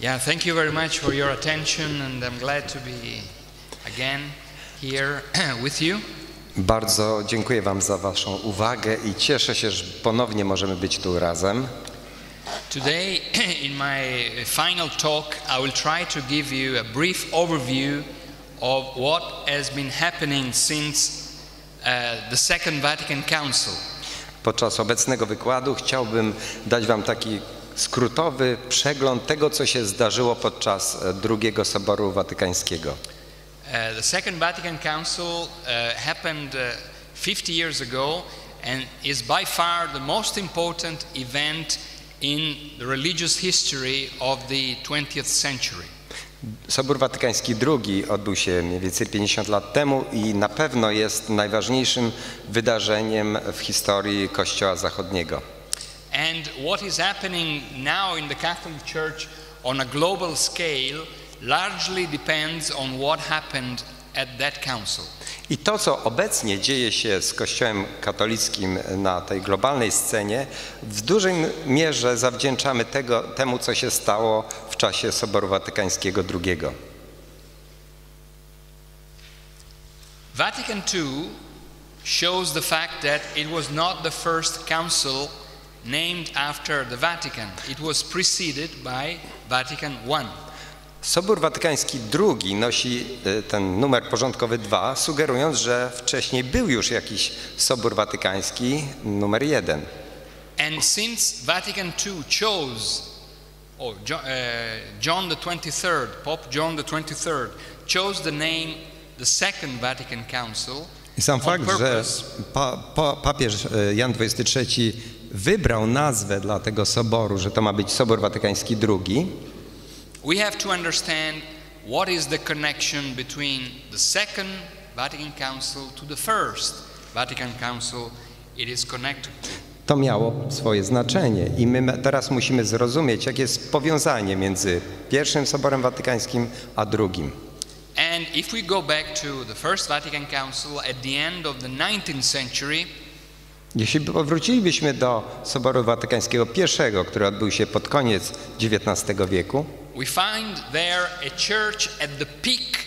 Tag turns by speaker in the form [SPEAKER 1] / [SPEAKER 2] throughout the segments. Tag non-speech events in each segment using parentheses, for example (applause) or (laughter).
[SPEAKER 1] Yeah, thank you very much for your attention, and I'm glad to be again here (clears throat) with you.
[SPEAKER 2] Bardzo dziękuję Wam za Waszą uwagę i cieszę się, że ponownie możemy być tu razem.
[SPEAKER 1] Today, (clears throat) in my final talk, I will try to give you a brief overview of what has been happening since uh, the Second Vatican Council.
[SPEAKER 2] Podczas obecnego wykładu chciałbym dać Wam taki skrótowy przegląd tego, co się zdarzyło podczas e, drugiego Soboru Watykańskiego.
[SPEAKER 1] Uh, the Second Vatican Council uh, happened uh, 50 years ago and is by far the most important event in the religious history of the 20th century.
[SPEAKER 2] Sobór Watykański II odbył się mniej więcej 50 lat temu i na pewno jest najważniejszym wydarzeniem w historii Kościoła Zachodniego.
[SPEAKER 1] And what is happening now in the Catholic Church on a global scale largely depends on what happened at that council.
[SPEAKER 2] I to, co obecnie dzieje się z Kościołem katolickim na tej globalnej scenie, w dużej mierze zawdzięczamy tego, temu, co się stało w czasie Soboru Watykańskiego II.
[SPEAKER 1] Vatican II shows the fact that it was not the first council named after the Vatican. It was preceded by Vatican I.
[SPEAKER 2] Sobór Watykański II nosi e, ten numer porządkowy 2, sugerując, że wcześniej był już jakiś Sobór Watykański numer 1.
[SPEAKER 1] And since Vatican II chose, or uh, John the 23rd, Pope John the 23rd, chose the name the Second Vatican Council
[SPEAKER 2] I sam fakt, że pa, pa, papież e, Jan XXIII wybrał nazwę dla tego soboru, że to ma być Sobór Watykański II,
[SPEAKER 1] we have to understand what is the connection between the Second Vatican Council to the First Vatican Council it is connected to
[SPEAKER 2] miało swoje znaczenie. I my teraz musimy zrozumieć, jakie jest powiązanie między pierwszym Soborem Watykańskim a drugim.
[SPEAKER 1] And if we go back to the First Vatican Council at the end of the 19th century,
[SPEAKER 2] Jeśli powrócilibyśmy do Soboru Watykańskiego I, który odbył się pod koniec XIX wieku,
[SPEAKER 1] we find there a church at the peak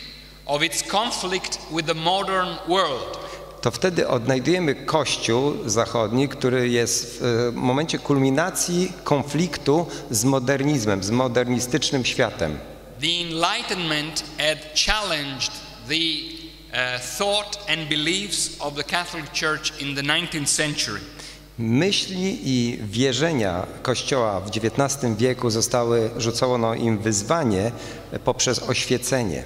[SPEAKER 1] of its conflict with the modern world.
[SPEAKER 2] to wtedy odnajdujemy Kościół zachodni, który jest w e, momencie kulminacji konfliktu z modernizmem, z modernistycznym światem.
[SPEAKER 1] The Enlightenment had challenged the thought and beliefs of the Catholic Church in the 19th century.
[SPEAKER 2] Myśli i wierzenia Kościoła w XIX wieku zostały, rzucono im wyzwanie poprzez oświecenie.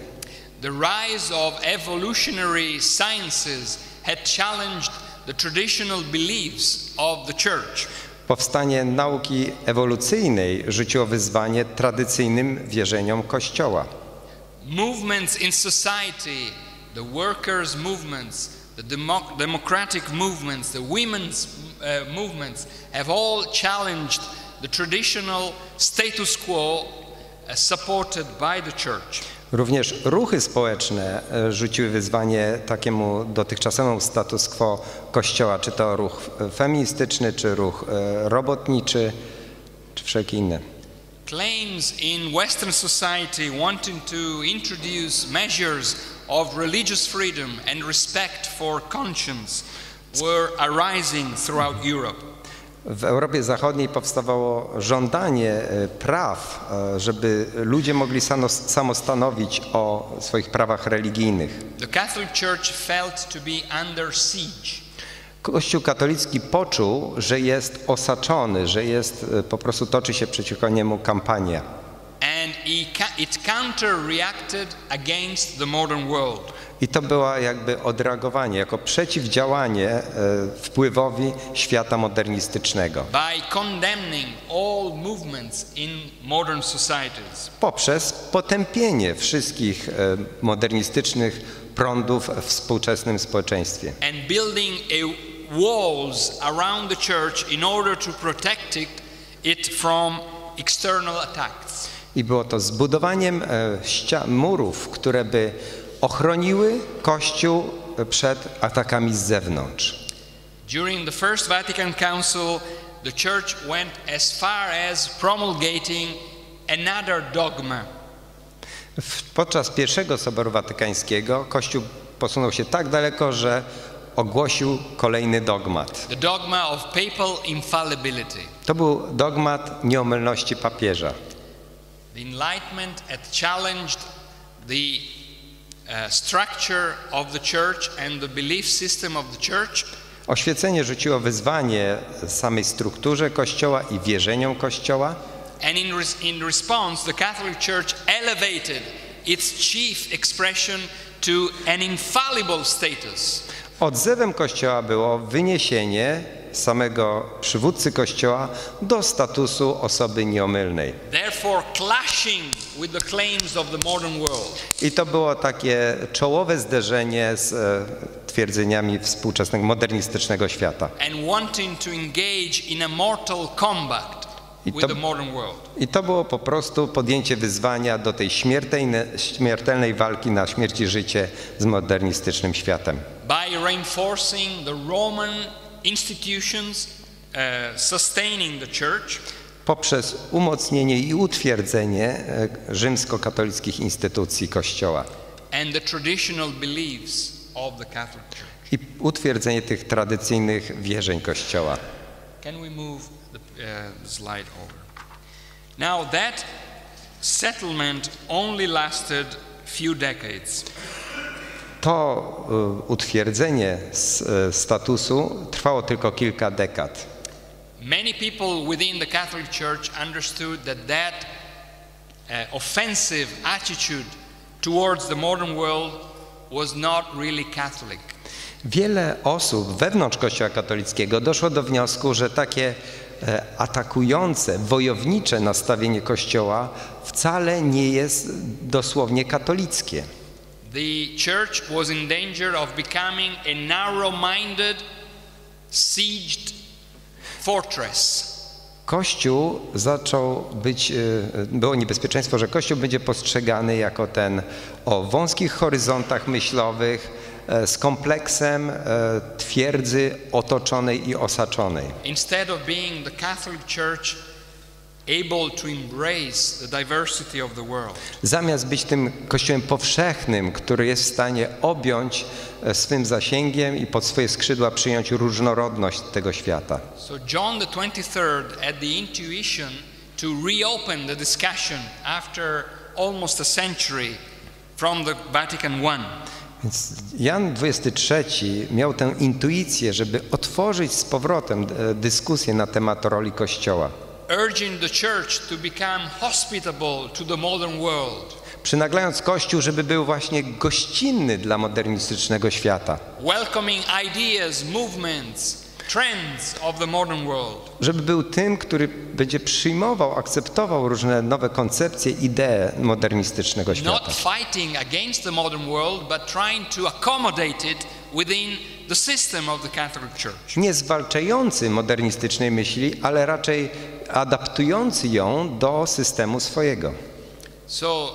[SPEAKER 1] The rise of evolutionary sciences had challenged the traditional beliefs of the church.
[SPEAKER 2] Powstanie nauki ewolucyjnej rzuciło wyzwanie tradycyjnym wierzeniom Kościoła.
[SPEAKER 1] Movements in society, the workers' movements, the democ- democratic movements, the women's uh, movements, have all challenged the traditional status quo uh, supported by the church.
[SPEAKER 2] Również ruchy społeczne e, rzuciły wyzwanie takiemu dotychczasowemu status quo Kościoła, czy to ruch feministyczny, czy ruch e, robotniczy, czy wszelkie inne.
[SPEAKER 1] Claims in Western society wanting to introduce measures of religious freedom and respect for conscience were arising throughout Europe.
[SPEAKER 2] W Europie Zachodniej powstawało żądanie e, praw, e, żeby ludzie mogli samostanowić o swoich prawach religijnych.
[SPEAKER 1] The Catholic Church felt to be under siege.
[SPEAKER 2] Kościół katolicki poczuł, że jest osaczony, że jest e, po prostu toczy się przeciwko niemu kampania.
[SPEAKER 1] And he ca- it counter-reacted against the modern world.
[SPEAKER 2] I to było jakby odreagowanie, jako przeciwdziałanie e, wpływowi świata modernistycznego.
[SPEAKER 1] by condemning all movements in modern societies.
[SPEAKER 2] Poprzez potępienie wszystkich e, modernistycznych prądów w współczesnym społeczeństwie.
[SPEAKER 1] and building a walls around the church in order to protect it, it from external attacks.
[SPEAKER 2] I było to zbudowaniem e, murów, które by ochroniły Kościół przed atakami z zewnątrz.
[SPEAKER 1] During the First Vatican Council, the church went as far as promulgating another dogma.
[SPEAKER 2] Podczas pierwszego Soboru Watykańskiego Kościół posunął się tak daleko, że ogłosił kolejny dogmat.
[SPEAKER 1] dogma of papal infallibility.
[SPEAKER 2] To był dogmat nieomylności papieża.
[SPEAKER 1] The Enlightenment had challenged the uh, structure of the church and the belief system of the church,
[SPEAKER 2] Oświecenie rzuciło wyzwanie samej strukturze Kościoła i wierzeniom Kościoła.
[SPEAKER 1] and in, res- in response, the Catholic Church elevated its chief expression to an infallible status.
[SPEAKER 2] Odzewem Kościoła było wyniesienie samego przywódcy Kościoła do statusu osoby nieomylnej. I to było takie czołowe zderzenie z e, twierdzeniami współczesnego, modernistycznego świata. I to-. I to było po prostu podjęcie wyzwania do tej śmiertelnej, śmiertelnej walki na śmierć i życie z modernistycznym światem.
[SPEAKER 1] By reinforcing the Roman institutions uh, sustaining the church,
[SPEAKER 2] Poprzez umocnienie i utwierdzenie e, rzymskokatolickich instytucji Kościoła
[SPEAKER 1] and the traditional beliefs of the Catholic Church.
[SPEAKER 2] i utwierdzenie tych tradycyjnych wierzeń Kościoła.
[SPEAKER 1] Can we move the uh, slide over? Now that settlement only lasted few decades.
[SPEAKER 2] To e, utwierdzenie e, statusu trwało tylko kilka dekad.
[SPEAKER 1] Many people within the Catholic Church understood that that uh, offensive attitude towards the modern world was not really Catholic.
[SPEAKER 2] Wiele osób wewnątrz Kościoła katolickiego doszło do wniosku, że takie e, atakujące, wojownicze nastawienie Kościoła wcale nie jest dosłownie katolickie.
[SPEAKER 1] The church was in danger of becoming a narrow minded, sieged fortress.
[SPEAKER 2] Kościół zaczął być, e, było niebezpieczeństwo, że Kościół będzie postrzegany jako ten o wąskich horyzontach myślowych, e, z kompleksem e, twierdzy otoczonej i osaczonej.
[SPEAKER 1] Instead of being the Catholic Church
[SPEAKER 2] Zamiast być tym kościołem powszechnym, który jest w stanie objąć e, swym zasięgiem i pod swoje skrzydła przyjąć różnorodność tego świata.
[SPEAKER 1] So John the 23rd had the intuition to reopen the discussion after almost a century from the Vatican I.
[SPEAKER 2] Więc Jan XXIII miał tę intuicję, żeby otworzyć z powrotem e, dyskusję na temat roli Kościoła.
[SPEAKER 1] Urging the church to become hospitable to the modern world,
[SPEAKER 2] Przynaglając Kościół, żeby był właśnie gościnny dla modernistycznego świata.
[SPEAKER 1] welcoming ideas, movements, trends of the modern world,
[SPEAKER 2] Żeby był tym, który będzie przyjmował, akceptował różne nowe koncepcje, idee modernistycznego świata.
[SPEAKER 1] not fighting against the modern world, but trying to accommodate it within the system of the Catholic Church.
[SPEAKER 2] nie zwalczający modernistycznej myśli, ale raczej adaptujący ją do systemu swojego.
[SPEAKER 1] So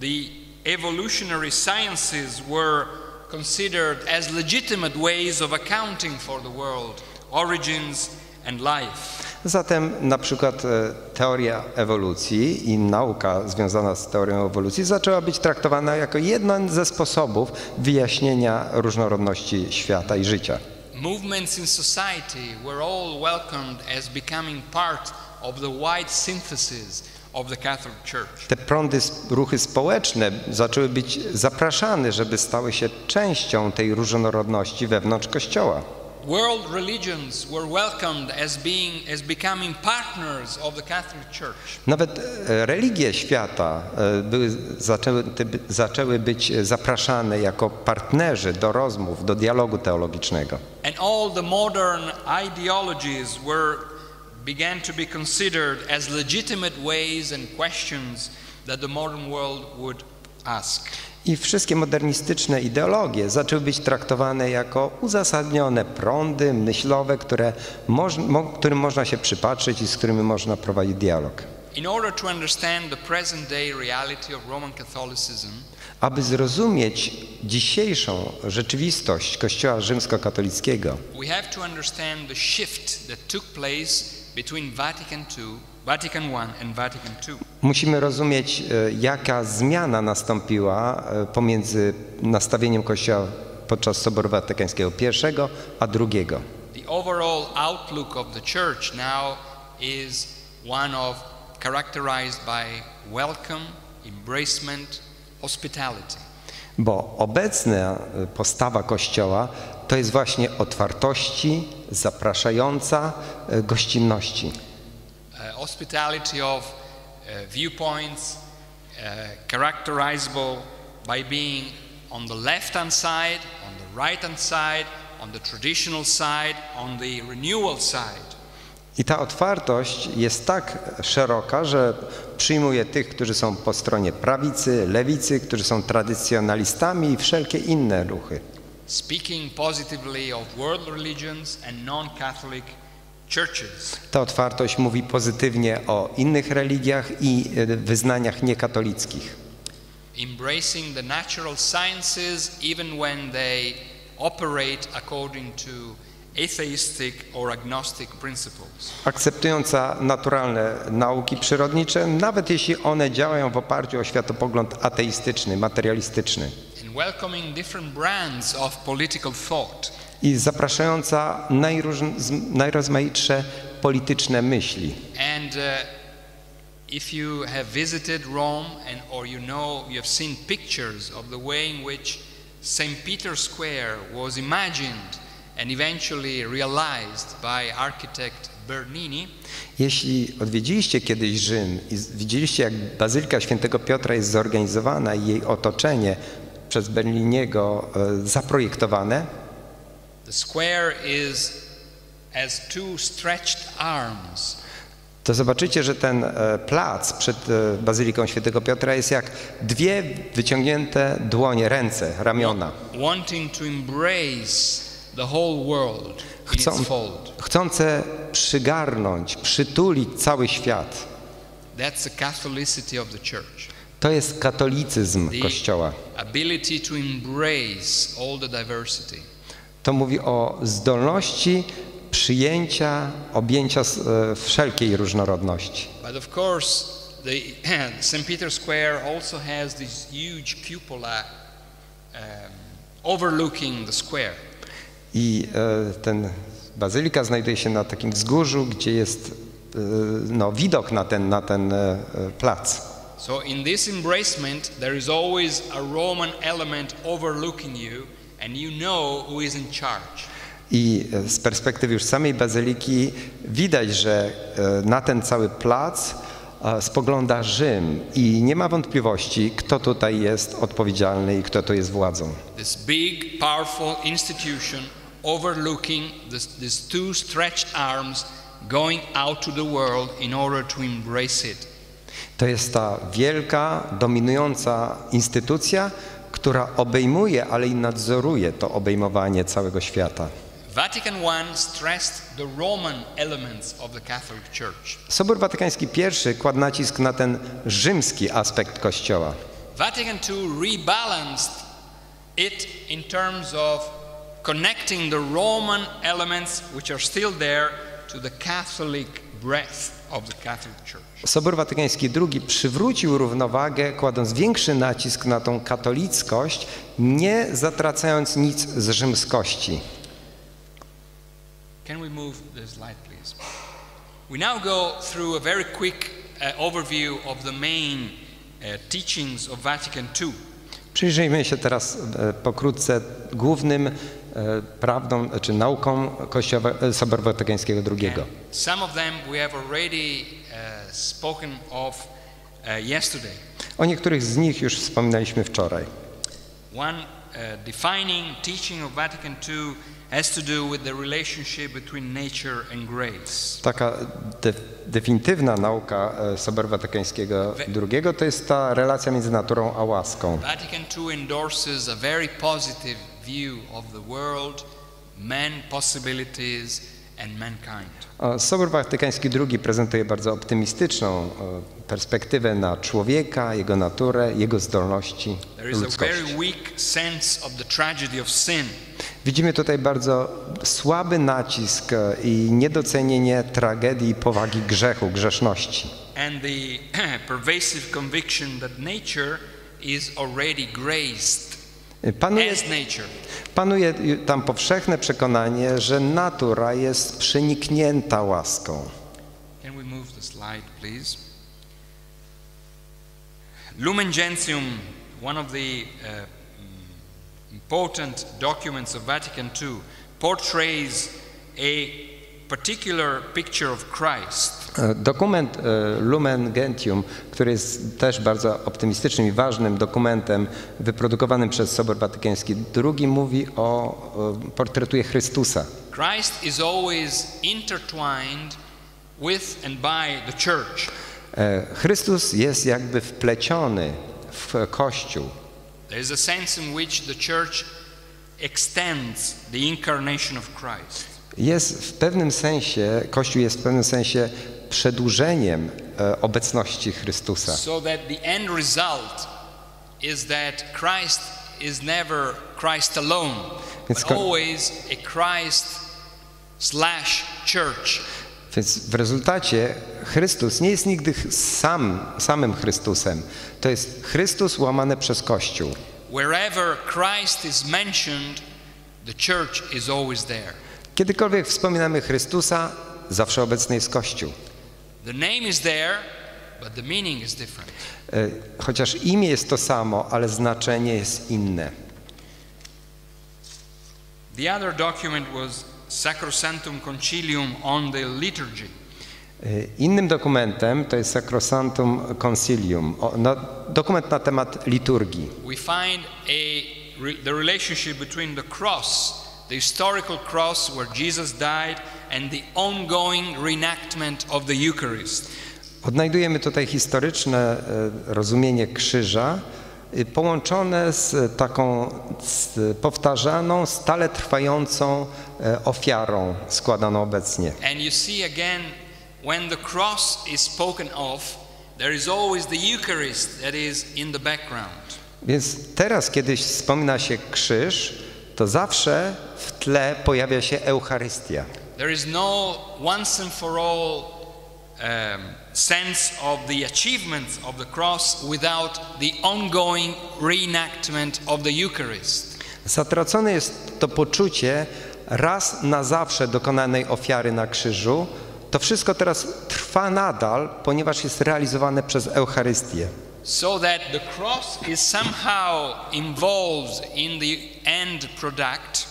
[SPEAKER 1] the evolutionary sciences were considered as legitimate ways of accounting for the world, origins, and life.
[SPEAKER 2] Zatem na przykład e, teoria ewolucji i nauka związana z teorią ewolucji zaczęła być traktowana jako jeden ze sposobów wyjaśnienia różnorodności świata i życia.
[SPEAKER 1] Movements in society were all welcomed as becoming part of the wide synthesis.
[SPEAKER 2] Te prądy, ruchy społeczne zaczęły być zapraszane, żeby stały się częścią tej różnorodności wewnątrz Kościoła.
[SPEAKER 1] World religions were welcomed as being as becoming partners of the Catholic Church.
[SPEAKER 2] Nawet religie świata były, zaczęły, zaczęły być zapraszane jako partnerzy do rozmów, do dialogu teologicznego.
[SPEAKER 1] And all the modern ideologies were began to be considered as legitimate ways and questions that the modern world would ask.
[SPEAKER 2] I wszystkie modernistyczne ideologie zaczęły być traktowane jako uzasadnione prądy myślowe, które moż, mo, którym można się przypatrzeć i z którymi można prowadzić dialog. Aby zrozumieć dzisiejszą rzeczywistość Kościoła rzymskokatolickiego,
[SPEAKER 1] we have to understand the shift that took place between Vatican II
[SPEAKER 2] Musimy rozumieć, e, jaka zmiana nastąpiła e, pomiędzy nastawieniem Kościoła podczas Soboru Watykańskiego I a II.
[SPEAKER 1] The overall outlook of the church now is one of characterized by welcome, embracement, hospitality.
[SPEAKER 2] Bo obecna e, postawa Kościoła to jest właśnie otwartości, zapraszająca gościnności.
[SPEAKER 1] Hospitality of uh, viewpoints uh, characterizable by being on the left hand side, on the right hand side, on the traditional side, on the renewal side.
[SPEAKER 2] I ta otwartość jest tak szeroka, że przyjmuje tych, którzy są po stronie prawicy, lewicy, którzy są tradycjonalistami i wszelkie inne ruchy.
[SPEAKER 1] Speaking positively of world religions and non Catholic churches.
[SPEAKER 2] Ta otwartość mówi pozytywnie o innych religiach i e, wyznaniach niekatolickich.
[SPEAKER 1] Embracing the natural sciences even when they operate according to atheistic or agnostic principles.
[SPEAKER 2] Akceptująca naturalne nauki przyrodnicze, nawet jeśli one działają w oparciu o światopogląd ateistyczny, materialistyczny.
[SPEAKER 1] And welcoming different brands of political thought.
[SPEAKER 2] I zapraszająca z- najrozmaitsze polityczne myśli.
[SPEAKER 1] And uh, if you have visited Rome and or you know you have seen pictures of the way in which St. Peter's Square was imagined and eventually realized by architect Bernini,
[SPEAKER 2] Jeśli odwiedziliście kiedyś Rzym i widzieliście, jak Bazylika Świętego Piotra jest zorganizowana i jej otoczenie przez Berliniego e, zaprojektowane,
[SPEAKER 1] the square is as two stretched arms
[SPEAKER 2] to zobaczycie, że ten e, plac przed e, Bazyliką Świętego Piotra jest jak dwie wyciągnięte dłonie, ręce, ramiona,
[SPEAKER 1] wanting to embrace the whole world
[SPEAKER 2] Chcą, chcące przygarnąć, przytulić cały świat.
[SPEAKER 1] That's the Catholicity of the church.
[SPEAKER 2] To jest katolicyzm Kościoła.
[SPEAKER 1] ability to embrace all the diversity.
[SPEAKER 2] To mówi o zdolności przyjęcia, objęcia e, wszelkiej różnorodności.
[SPEAKER 1] But of course, the (clears throat) St. Peter's Square also has this huge cupola um, overlooking the square.
[SPEAKER 2] I e, ten bazylika znajduje się na takim wzgórzu, gdzie jest e, no, widok na ten, na ten e, e, plac.
[SPEAKER 1] So in this embracement, there is always a Roman element overlooking you, and you know who is in charge.
[SPEAKER 2] I e, z perspektywy już samej bazyliki widać, że e, na ten cały plac e, spogląda Rzym i nie ma wątpliwości, kto tutaj jest odpowiedzialny i kto tu jest władzą.
[SPEAKER 1] This big, powerful institution overlooking this, these two stretched arms going out to the world in order to embrace it.
[SPEAKER 2] To jest ta wielka, dominująca instytucja, która obejmuje, ale i nadzoruje to obejmowanie całego świata.
[SPEAKER 1] Vatican I stressed the Roman elements of the Catholic Church.
[SPEAKER 2] Sobór Watykański I kładł nacisk na ten rzymski aspekt Kościoła.
[SPEAKER 1] Vatican II rebalanced it in terms of connecting the Roman elements, which are still there, to the Catholic breadth of the Catholic Church.
[SPEAKER 2] Sobór Watykański II przywrócił równowagę, kładąc większy nacisk na tą katolickość, nie zatracając nic z rzymskości.
[SPEAKER 1] Can we move the slide, please? We now go through a very quick uh, overview of the main uh, teachings of Vatican II.
[SPEAKER 2] Przyjrzyjmy się teraz e, pokrótce głównym e, prawdom czy naukom Kościoła e, Soboru Watykańskiego II.
[SPEAKER 1] Some of them we have already spoken of uh, yesterday.
[SPEAKER 2] O niektórych z nich już wspominaliśmy wczoraj.
[SPEAKER 1] One uh, defining teaching of Vatican II has to do with the relationship between nature and grace.
[SPEAKER 2] Taka de, definitywna nauka e, Soboru Watykańskiego II to jest ta relacja między naturą a łaską.
[SPEAKER 1] Vatican II endorses a very positive view of the world, man possibilities,
[SPEAKER 2] Sobór Watykański II prezentuje bardzo optymistyczną e, perspektywę na człowieka, jego naturę, jego zdolności,
[SPEAKER 1] sin.
[SPEAKER 2] Widzimy tutaj bardzo słaby nacisk e, i niedocenienie tragedii i powagi grzechu, grzeszności.
[SPEAKER 1] and the (clears throat) pervasive conviction that nature is already graced
[SPEAKER 2] Panuje,
[SPEAKER 1] as nature.
[SPEAKER 2] panuje tam powszechne przekonanie, że natura jest przeniknięta łaską.
[SPEAKER 1] Can we move the slide, please? Lumen Gentium, one of the uh, mm, important documents of Vatican II, portrays a particular picture of Christ.
[SPEAKER 2] E, Dokument e, Lumen Gentium, który jest też bardzo optymistycznym i ważnym dokumentem wyprodukowanym przez Sobor Watykański II, mówi o, portretuje Chrystusa.
[SPEAKER 1] Christ is always intertwined with and by the church.
[SPEAKER 2] E, Chrystus jest jakby wpleciony w Kościół.
[SPEAKER 1] There is a sense in which the church extends the incarnation of Christ.
[SPEAKER 2] Jest w pewnym sensie, Kościół jest w pewnym sensie przedłużeniem e, obecności Chrystusa.
[SPEAKER 1] So that the end result is that Christ is never Christ alone,
[SPEAKER 2] It's
[SPEAKER 1] but always a Christ slash church.
[SPEAKER 2] Więc w rezultacie Chrystus nie jest nigdy sam, samym Chrystusem. To jest Chrystus łamany przez Kościół.
[SPEAKER 1] Wherever Christ is mentioned, the church is always there.
[SPEAKER 2] Kiedykolwiek wspominamy Chrystusa, zawsze obecny jest Kościół.
[SPEAKER 1] The name is there, but the meaning is different.
[SPEAKER 2] E, Chociaż imię jest to samo, ale znaczenie jest inne.
[SPEAKER 1] The other document was Sacrosanctum Concilium on the liturgy.
[SPEAKER 2] E, Innym dokumentem to jest Sacrosanctum Concilium, dokument na temat liturgii.
[SPEAKER 1] we find a, the relationship between the cross, the historical cross where Jesus died, and the ongoing reenactment of the Eucharist.
[SPEAKER 2] Odnajdujemy tutaj historyczne e, rozumienie krzyża y, połączone z taką z powtarzaną, stale trwającą e, ofiarą składaną obecnie.
[SPEAKER 1] And you see again, when the cross is spoken of, there is always the Eucharist that is in the background.
[SPEAKER 2] Więc teraz, kiedy wspomina się krzyż, to zawsze w tle pojawia się Eucharystia.
[SPEAKER 1] There is no once and for all um, sense of the achievements of the cross without the ongoing reenactment of the Eucharist.
[SPEAKER 2] Zatracone jest to poczucie raz na zawsze dokonanej ofiary na krzyżu. To wszystko teraz trwa nadal, ponieważ jest realizowane przez Eucharystię.
[SPEAKER 1] So that the cross is somehow involved in the end product,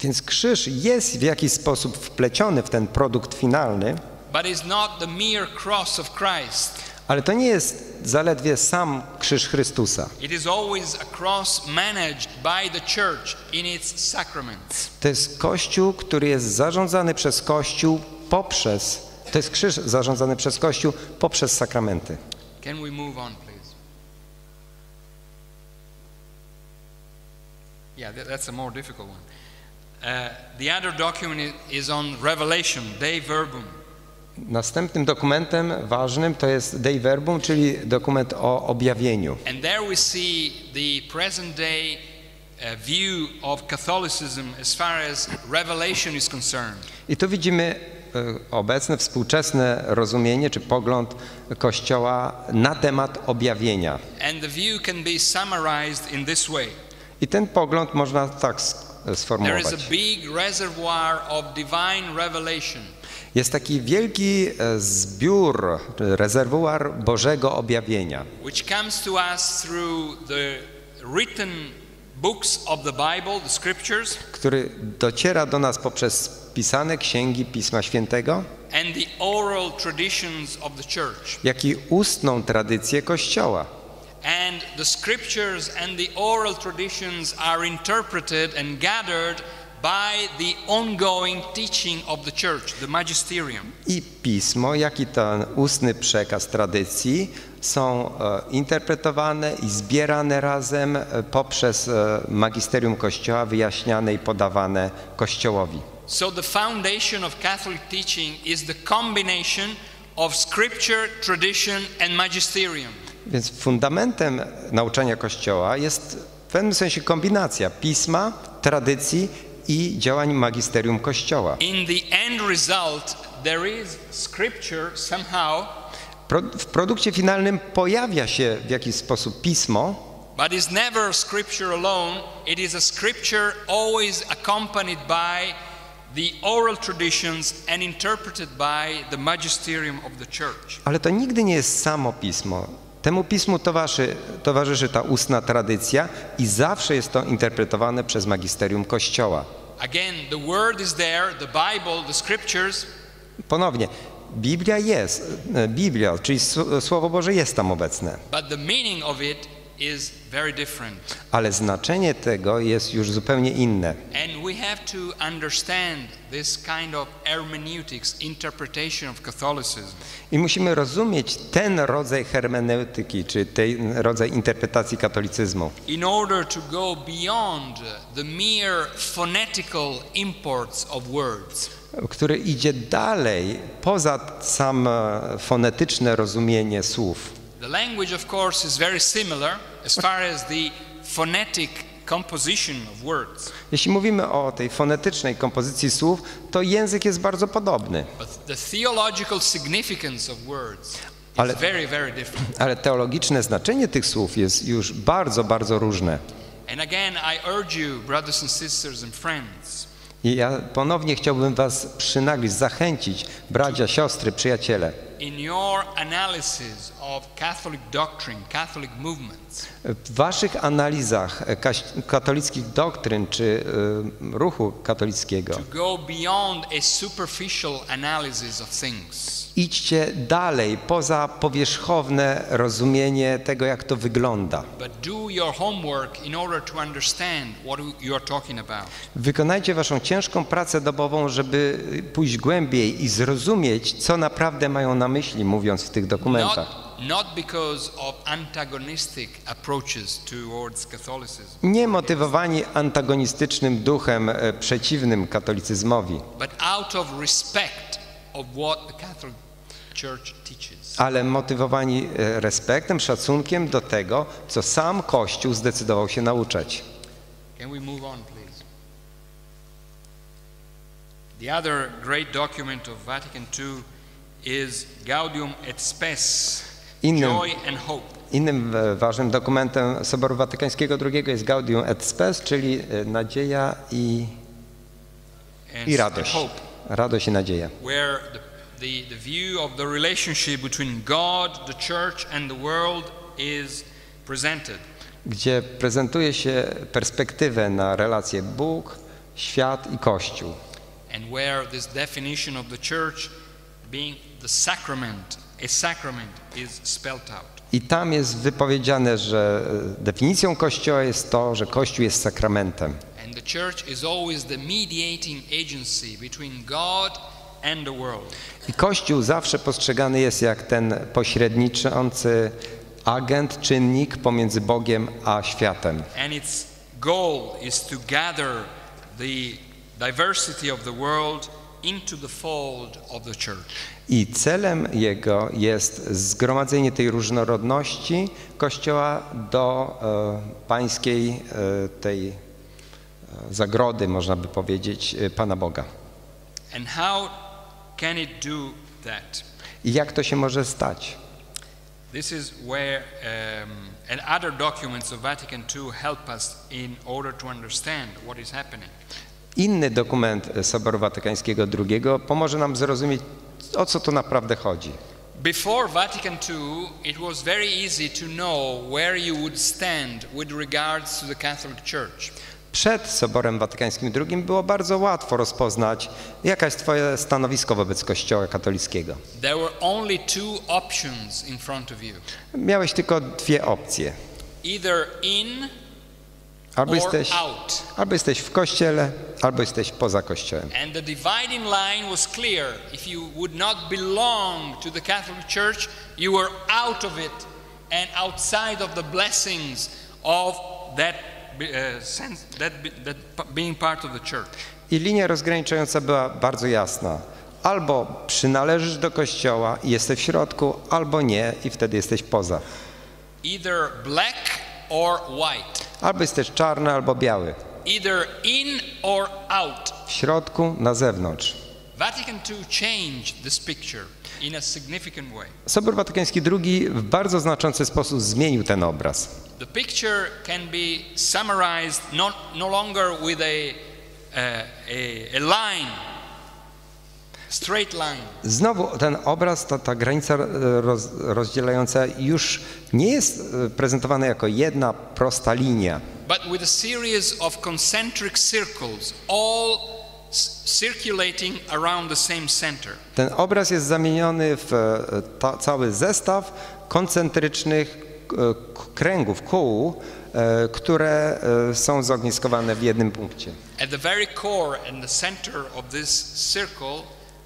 [SPEAKER 2] Więc krzyż jest w jakiś sposób wpleciony w ten produkt finalny,
[SPEAKER 1] but not the mere cross of Christ.
[SPEAKER 2] ale to nie jest zaledwie sam krzyż Chrystusa.
[SPEAKER 1] It is always a cross managed by the church in its sacraments.
[SPEAKER 2] To jest Kościół, który jest zarządzany przez Kościół poprzez, to jest krzyż zarządzany przez Kościół poprzez sakramenty.
[SPEAKER 1] Can we move on, please? Yeah, that- that's a more difficult one. Uh, the other document is on Revelation, Dei Verbum.
[SPEAKER 2] Następnym dokumentem ważnym to jest Dei Verbum, czyli dokument o objawieniu.
[SPEAKER 1] And there we see the present day uh, view of Catholicism as far as Revelation is concerned.
[SPEAKER 2] I tu widzimy obecne, współczesne rozumienie czy pogląd Kościoła na temat objawienia. I ten pogląd można tak sformułować. Jest taki wielki e, zbiór, rezerwuar Bożego objawienia,
[SPEAKER 1] which comes to us through the written books of the Bible, the scriptures,
[SPEAKER 2] który dociera do nas poprzez pisane księgi Pisma Świętego,
[SPEAKER 1] and the oral traditions of the church.
[SPEAKER 2] jak i ustną tradycję Kościoła.
[SPEAKER 1] And the scriptures and the oral traditions are interpreted and gathered by the ongoing teaching of the church, the magisterium.
[SPEAKER 2] I pismo, jak i ten ustny przekaz tradycji są e, interpretowane i zbierane razem e, poprzez e, magisterium Kościoła, wyjaśniane i podawane Kościołowi.
[SPEAKER 1] So the foundation of Catholic teaching is the combination of scripture, tradition, and magisterium.
[SPEAKER 2] Więc fundamentem nauczania Kościoła jest w pewnym sensie kombinacja pisma, tradycji i działań magisterium Kościoła.
[SPEAKER 1] In the end result, there is scripture somehow,
[SPEAKER 2] Pro, w produkcie finalnym pojawia się w jakiś sposób pismo,
[SPEAKER 1] but it's never scripture alone. It is a scripture always accompanied by
[SPEAKER 2] ale to nigdy nie jest samo pismo. Temu pismu towarzyszy, towarzyszy ta ustna tradycja i zawsze jest to interpretowane przez magisterium Kościoła.
[SPEAKER 1] Again, the word is there, the Bible, the scriptures,
[SPEAKER 2] Ponownie, Biblia jest, e, Biblia, czyli Sł- Słowo Boże jest tam obecne,
[SPEAKER 1] but the meaning of it.
[SPEAKER 2] Ale znaczenie tego jest już zupełnie inne.
[SPEAKER 1] And we have to understand this kind of hermeneutics, interpretation of Catholicism.
[SPEAKER 2] I musimy rozumieć ten rodzaj hermeneutyki, czy ten rodzaj interpretacji katolicyzmu,
[SPEAKER 1] in order to go beyond the mere phonetical imports of words.
[SPEAKER 2] który idzie dalej, poza same fonetyczne rozumienie słów.
[SPEAKER 1] The language, of course, is very similar as far as the phonetic composition of words,
[SPEAKER 2] Jeśli mówimy o tej fonetycznej kompozycji słów, to język jest bardzo podobny,
[SPEAKER 1] but the theological significance of words is
[SPEAKER 2] Ale-
[SPEAKER 1] very, very different.
[SPEAKER 2] ale teologiczne znaczenie tych słów jest już bardzo, bardzo różne.
[SPEAKER 1] And again, I urge you, brothers and sisters and friends,
[SPEAKER 2] I ja ponownie chciałbym Was przynaglić, zachęcić, bracia, siostry, przyjaciele,
[SPEAKER 1] in your analysis of Catholic doctrine, Catholic movements,
[SPEAKER 2] w Waszych analizach e, katolickich doktryn czy e, ruchu katolickiego
[SPEAKER 1] to go beyond a superficial analysis of things.
[SPEAKER 2] Idźcie dalej, poza powierzchowne rozumienie tego, jak to wygląda. Wykonajcie Waszą ciężką pracę dobową, żeby pójść głębiej i zrozumieć, co naprawdę mają na myśli, mówiąc w tych dokumentach. Nie motywowani antagonistycznym duchem e, przeciwnym katolicyzmowi,
[SPEAKER 1] but out of respect of what the Catholic.
[SPEAKER 2] Ale motywowani e, respektem, szacunkiem do tego, co sam Kościół zdecydował się nauczać.
[SPEAKER 1] The other great document of Vatican II is Gaudium et Spes,
[SPEAKER 2] Innym,
[SPEAKER 1] Joy and Hope.
[SPEAKER 2] innym e, ważnym dokumentem Soboru Watykańskiego II jest Gaudium et Spes, czyli e, nadzieja i, i radość. Radość i nadzieja.
[SPEAKER 1] where the, the, the view of the relationship between God, the church, and the world is presented.
[SPEAKER 2] gdzie prezentuje się perspektywę na relację Bóg, świat i Kościół.
[SPEAKER 1] And where this definition of the church being the sacrament, a sacrament, is spelled out.
[SPEAKER 2] I tam jest wypowiedziane, że e, definicją Kościoła jest to, że Kościół jest sakramentem. I Kościół zawsze postrzegany jest jak ten pośredniczący agent, czynnik pomiędzy Bogiem a światem.
[SPEAKER 1] And its goal is to gather the diversity of the world into the fold of the church.
[SPEAKER 2] I celem jego jest zgromadzenie tej różnorodności Kościoła do e, pańskiej e, tej e, zagrody, można by powiedzieć, e, Pana Boga.
[SPEAKER 1] And how can it do that?
[SPEAKER 2] I jak to się może stać?
[SPEAKER 1] This is where, um, and other documents of Vatican II help us in order to understand what is happening.
[SPEAKER 2] Inny dokument Soboru Watykańskiego II pomoże nam zrozumieć, o co tu naprawdę chodzi.
[SPEAKER 1] Before Vatican II, it was very easy to know where you would stand with regards to the Catholic Church.
[SPEAKER 2] Przed Soborem Watykańskim II było bardzo łatwo rozpoznać, jaka jest Twoje stanowisko wobec Kościoła katolickiego.
[SPEAKER 1] There were only two options in front of you
[SPEAKER 2] Miałeś tylko dwie opcje.
[SPEAKER 1] either in
[SPEAKER 2] Albo jesteś,
[SPEAKER 1] out.
[SPEAKER 2] albo jesteś w Kościele, albo jesteś poza Kościołem.
[SPEAKER 1] And the dividing line was clear. If you would not belong to the Catholic Church, you were out of it and outside of the blessings of that,
[SPEAKER 2] I linia rozgraniczająca była bardzo jasna. Albo przynależysz do kościoła i jesteś w środku, albo nie i wtedy jesteś poza.
[SPEAKER 1] Either black or white,
[SPEAKER 2] Albo jesteś czarny, albo biały.
[SPEAKER 1] either in or out.
[SPEAKER 2] W środku, na zewnątrz.
[SPEAKER 1] Vatican II changed this picture
[SPEAKER 2] Sobór Watykański II w bardzo znaczący sposób zmienił ten obraz.
[SPEAKER 1] The picture can be summarized not, no longer with a, a, a line, straight line,
[SPEAKER 2] Znowu ten obraz, ta, ta granica roz, rozdzielająca już nie jest e, prezentowana jako jedna prosta linia,
[SPEAKER 1] but with a series of concentric circles, all circulating around the same center.
[SPEAKER 2] Ten obraz jest zamieniony w e, ta, cały zestaw koncentrycznych e, kręgów, kół, e, które są zogniskowane w jednym punkcie.
[SPEAKER 1] At the very core and the center of this circle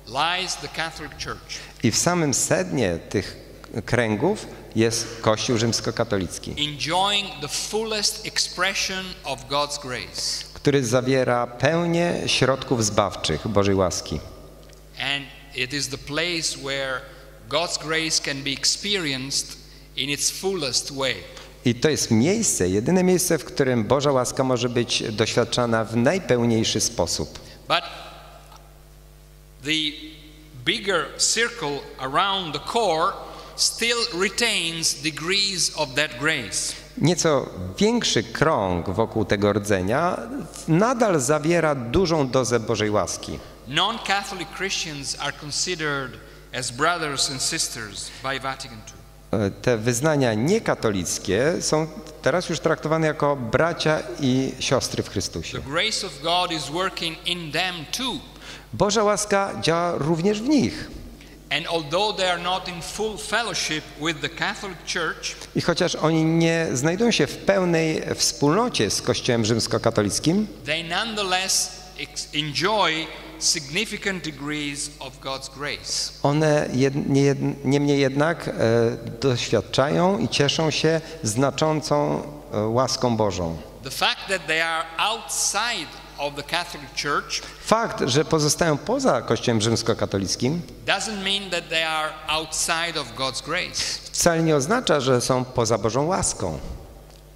[SPEAKER 1] lies the Catholic Church.
[SPEAKER 2] I w samym sednie tych kręgów jest Kościół rzymskokatolicki,
[SPEAKER 1] enjoying the fullest expression of God's grace.
[SPEAKER 2] Który zawiera pełnię środków zbawczych Bożej łaski.
[SPEAKER 1] And it is the place where God's grace can be experienced in its fullest way.
[SPEAKER 2] I to jest miejsce, jedyne miejsce, w którym Boża łaska może być doświadczana w najpełniejszy sposób.
[SPEAKER 1] But the bigger circle around the core still retains degrees of that grace.
[SPEAKER 2] Nieco większy krąg wokół tego rdzenia nadal zawiera dużą dozę Bożej łaski.
[SPEAKER 1] Non Catholic Christians are considered as brothers and sisters by Vatican II.
[SPEAKER 2] E, Te wyznania niekatolickie są teraz już traktowane jako bracia i siostry w Chrystusie. Boża łaska działa również w nich. I chociaż oni nie znajdują się w pełnej wspólnocie z Kościołem rzymskokatolickim,
[SPEAKER 1] they nonetheless enjoy significant degrees of God's grace.
[SPEAKER 2] one jed, nie, niemniej jednak e, doświadczają i cieszą się znaczącą e, łaską Bożą.
[SPEAKER 1] The fact that they are outside
[SPEAKER 2] Fakt, że pozostają poza Kościołem rzymskokatolickim,
[SPEAKER 1] doesn't mean that they are outside of God's grace.
[SPEAKER 2] wcale nie oznacza, że są poza Bożą łaską.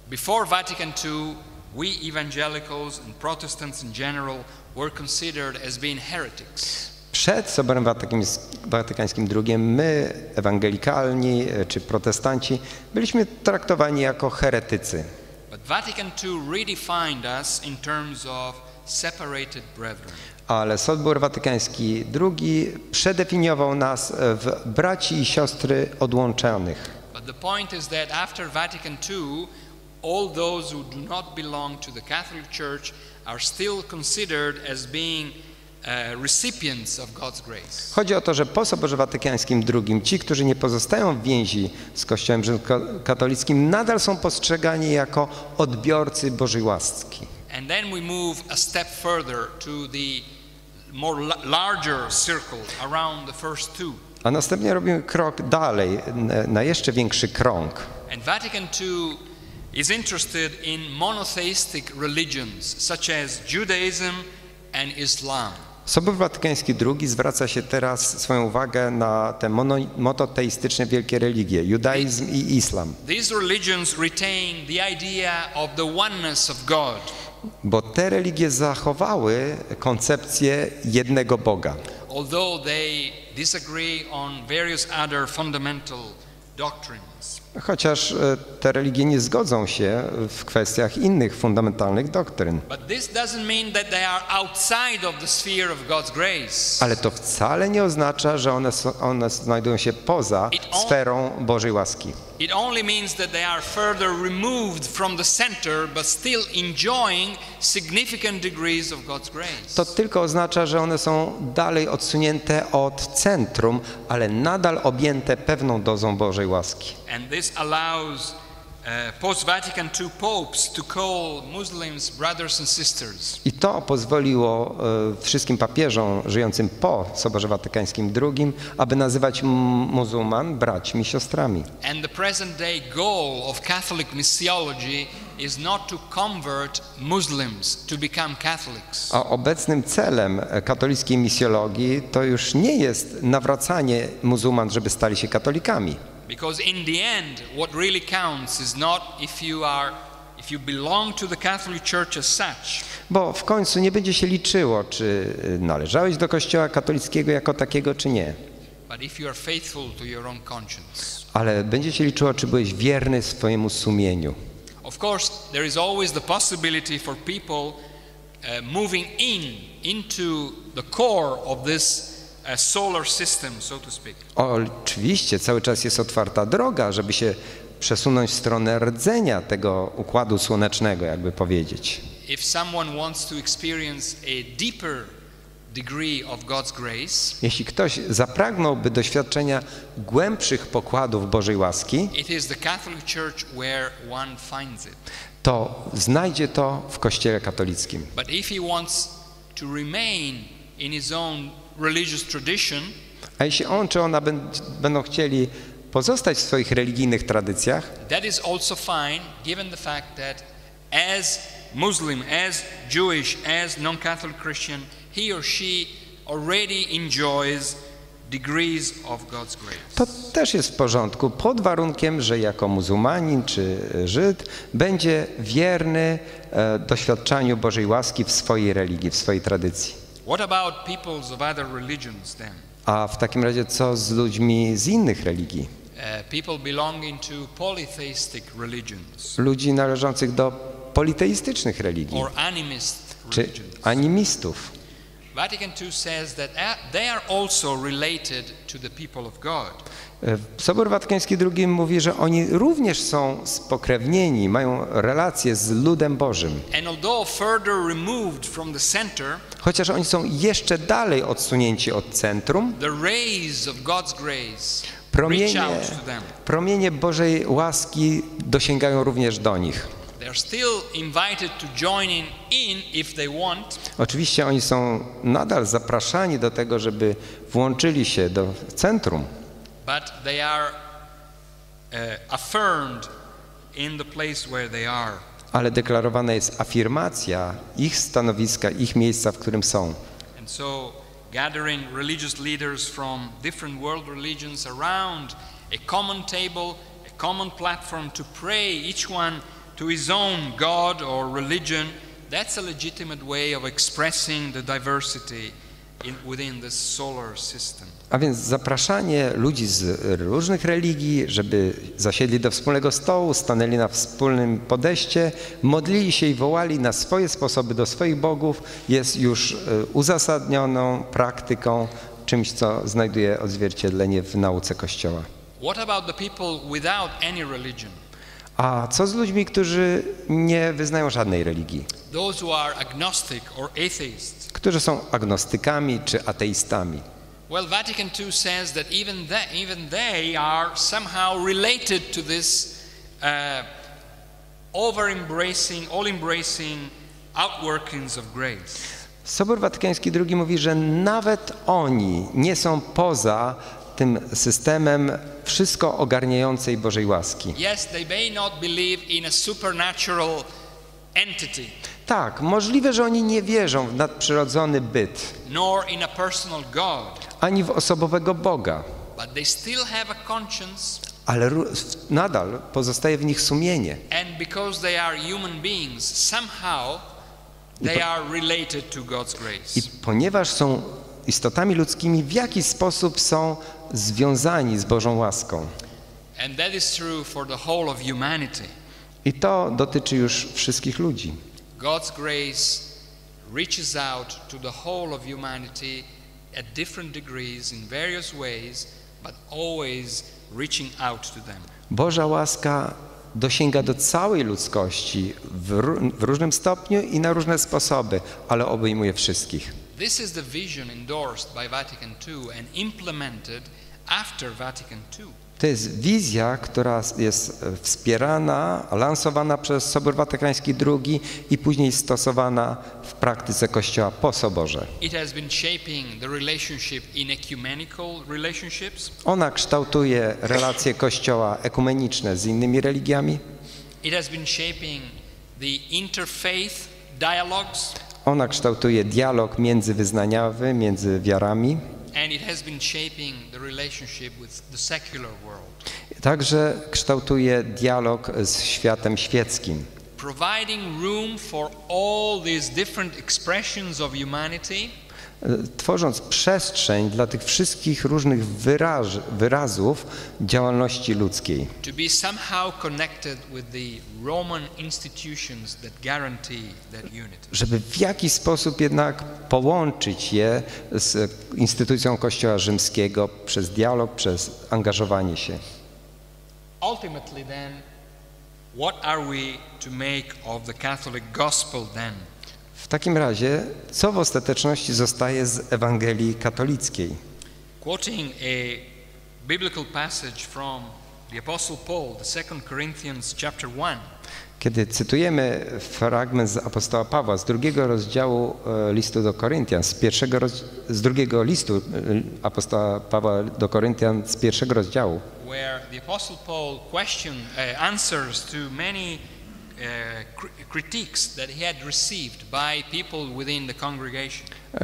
[SPEAKER 1] Before Vatican II, we evangelicals and Protestants in general were considered as being heretics.
[SPEAKER 2] Przed Soborem Watykańs- Watykańskim II my, ewangelikalni e, czy protestanci, byliśmy traktowani jako heretycy.
[SPEAKER 1] But Vatican II redefined us in terms of.
[SPEAKER 2] Ale Sobór Watykański II przedefiniował nas w braci i siostry odłączonych.
[SPEAKER 1] But the point is that after Vatican II, all those who do not belong to the Catholic Church are still considered as being uh, recipients of God's grace.
[SPEAKER 2] Chodzi o to, że po Soborze Watykańskim II ci, którzy nie pozostają w więzi z Kościołem rzymskokatolickim, nadal są postrzegani jako odbiorcy Bożej łaski.
[SPEAKER 1] And then we move a step further to the more la- larger circle around the first two.
[SPEAKER 2] A następnie robimy krok dalej, na jeszcze większy krąg.
[SPEAKER 1] And Vatican II is interested in monotheistic religions such as Judaism and Islam.
[SPEAKER 2] Sobór Watykański II zwraca się teraz swoją uwagę na te mono, monoteistyczne wielkie religie, judaizm i islam,
[SPEAKER 1] These religions retain the idea of the oneness of God,
[SPEAKER 2] bo te religie zachowały koncepcję jednego Boga.
[SPEAKER 1] although they disagree on various other fundamental doctrines.
[SPEAKER 2] Chociaż e, te religie nie zgodzą się w kwestiach innych fundamentalnych doktryn. Ale to wcale nie oznacza, że one, one znajdują się poza sferą Bożej łaski.
[SPEAKER 1] It only means that they are further removed from the center, but still enjoying significant degrees of God's grace.
[SPEAKER 2] To tylko oznacza, że one są dalej odsunięte od centrum, ale nadal objęte pewną dozą Bożej łaski.
[SPEAKER 1] And this allows uh, post Vatican II popes to call Muslims brothers and sisters.
[SPEAKER 2] I to pozwoliło e, wszystkim papieżom żyjącym po Soborze Watykańskim II, aby nazywać muzułman braćmi i siostrami.
[SPEAKER 1] And the present day goal of Catholic missiology is not to convert Muslims to become Catholics.
[SPEAKER 2] A obecnym celem katolickiej misjologii to już nie jest nawracanie muzułman, żeby stali się katolikami.
[SPEAKER 1] Because in the end, what really counts is not if you are if you belong to the Catholic Church as such,
[SPEAKER 2] Bo w końcu nie będzie się liczyło, czy należałeś do kościoła katolickiego jako takiego, czy nie.
[SPEAKER 1] but if you are faithful to your own conscience.
[SPEAKER 2] Ale będzie się liczyło, czy byłeś wierny swojemu sumieniu.
[SPEAKER 1] Of course, there is always the possibility for people uh, moving in into the core of this solar system, so to speak.
[SPEAKER 2] Oczywiście cały czas jest otwarta droga, żeby się przesunąć w stronę rdzenia tego układu słonecznego, jakby powiedzieć.
[SPEAKER 1] If someone wants to experience a deeper degree of God's grace,
[SPEAKER 2] Jeśli ktoś zapragnąłby doświadczenia głębszych pokładów Bożej łaski, to znajdzie to w Kościele katolickim.
[SPEAKER 1] But if he wants to remain in his own religious tradition,
[SPEAKER 2] A jeśli on czy ona bę- będą chcieli pozostać w swoich religijnych tradycjach,
[SPEAKER 1] that is also fine given the fact that as Muslim, as Jewish, as non-Catholic Christian, he or she already enjoys degrees of God's grace.
[SPEAKER 2] to też jest w porządku, pod warunkiem, że jako muzułmanin czy Żyd będzie wierny e, doświadczaniu Bożej łaski w swojej religii, w swojej tradycji.
[SPEAKER 1] What about peoples of other religions then?
[SPEAKER 2] A w takim razie co z ludźmi z innych religii?
[SPEAKER 1] Uh, people belonging to polytheistic religions
[SPEAKER 2] Ludzi należących do politeistycznych religii
[SPEAKER 1] or animist
[SPEAKER 2] czy animistów.
[SPEAKER 1] Vatican II says that uh, they are also related to the people of God.
[SPEAKER 2] E, Sobór Watykański II mówi, że oni również są spokrewnieni, mają relacje z ludem Bożym. Chociaż oni są jeszcze dalej odsunięci od centrum, promienie, promienie Bożej łaski dosięgają również do nich. Oczywiście oni są nadal zapraszani do tego, żeby włączyli się do centrum,
[SPEAKER 1] but they are uh, affirmed in the place where they are.
[SPEAKER 2] ale deklarowana jest afirmacja ich stanowiska, ich miejsca, w którym są.
[SPEAKER 1] And so, gathering religious leaders from different world religions around a common table, a common platform to pray, each one to his own God or religion, that's a legitimate way of expressing the diversity
[SPEAKER 2] A więc zapraszanie ludzi z różnych religii, żeby zasiedli do wspólnego stołu, stanęli na wspólnym podejście, modlili się i wołali na swoje sposoby do swoich bogów, jest już e, uzasadnioną praktyką, czymś, co znajduje odzwierciedlenie w nauce Kościoła.
[SPEAKER 1] What about the people without any religion?
[SPEAKER 2] A co z ludźmi, którzy nie wyznają żadnej religii, którzy są agnostykami czy ateistami?
[SPEAKER 1] Well, Vatican II says that even, that, even they are somehow related to this uh, over embracing, all embracing outworkings of grace.
[SPEAKER 2] Sobór Watykański II mówi, że nawet oni nie są poza tym systemem wszystko ogarniającej Bożej łaski.
[SPEAKER 1] Yes, they may not believe in a supernatural entity,
[SPEAKER 2] Tak, możliwe, że oni nie wierzą w nadprzyrodzony byt,
[SPEAKER 1] nor in a personal God,
[SPEAKER 2] ani w osobowego Boga,
[SPEAKER 1] but they still have a conscience,
[SPEAKER 2] ale nadal pozostaje w nich sumienie.
[SPEAKER 1] and because they are human beings, somehow they are related to God's
[SPEAKER 2] I
[SPEAKER 1] grace.
[SPEAKER 2] ponieważ są istotami ludzkimi, w jakiś sposób są związani z Bożą łaską. I to dotyczy już wszystkich ludzi.
[SPEAKER 1] God's grace reaches out to the whole of humanity at different degrees in various ways, but always reaching out to them.
[SPEAKER 2] Boża łaska dosięga do całej ludzkości w, w różnym stopniu i na różne sposoby, ale obejmuje wszystkich.
[SPEAKER 1] This is the vision endorsed by Vatican II and implemented after Vatican II.
[SPEAKER 2] To jest wizja, która jest e, wspierana, lansowana przez Sobór Watykański II i później stosowana w praktyce Kościoła po Soborze.
[SPEAKER 1] It has been shaping the relationship in ecumenical relationships.
[SPEAKER 2] Ona kształtuje relacje Kościoła ekumeniczne z innymi religiami,
[SPEAKER 1] It has been shaping the interfaith dialogues,
[SPEAKER 2] Ona kształtuje dialog międzywyznaniowy, między wiarami, także kształtuje dialog z światem świeckim,
[SPEAKER 1] providing room for all these different expressions of humanity
[SPEAKER 2] tworząc przestrzeń dla tych wszystkich różnych wyraż, wyrazów działalności ludzkiej, żeby w jakiś sposób jednak połączyć je z instytucją Kościoła Rzymskiego przez dialog, przez angażowanie się.
[SPEAKER 1] Ultimately, then, what are we to make of the Catholic gospel then?
[SPEAKER 2] W takim razie, co w ostateczności zostaje z Ewangelii katolickiej?
[SPEAKER 1] Quoting a biblical passage from the Apostle Paul, the Second Corinthians chapter 1,
[SPEAKER 2] Kiedy cytujemy fragment z apostoła Pawła z drugiego rozdziału e, listu do Koryntian, z, pierwszego roz, z drugiego listu e, apostoła Pawła do Koryntian z pierwszego rozdziału,
[SPEAKER 1] where the Apostle Paul question, uh, answers to many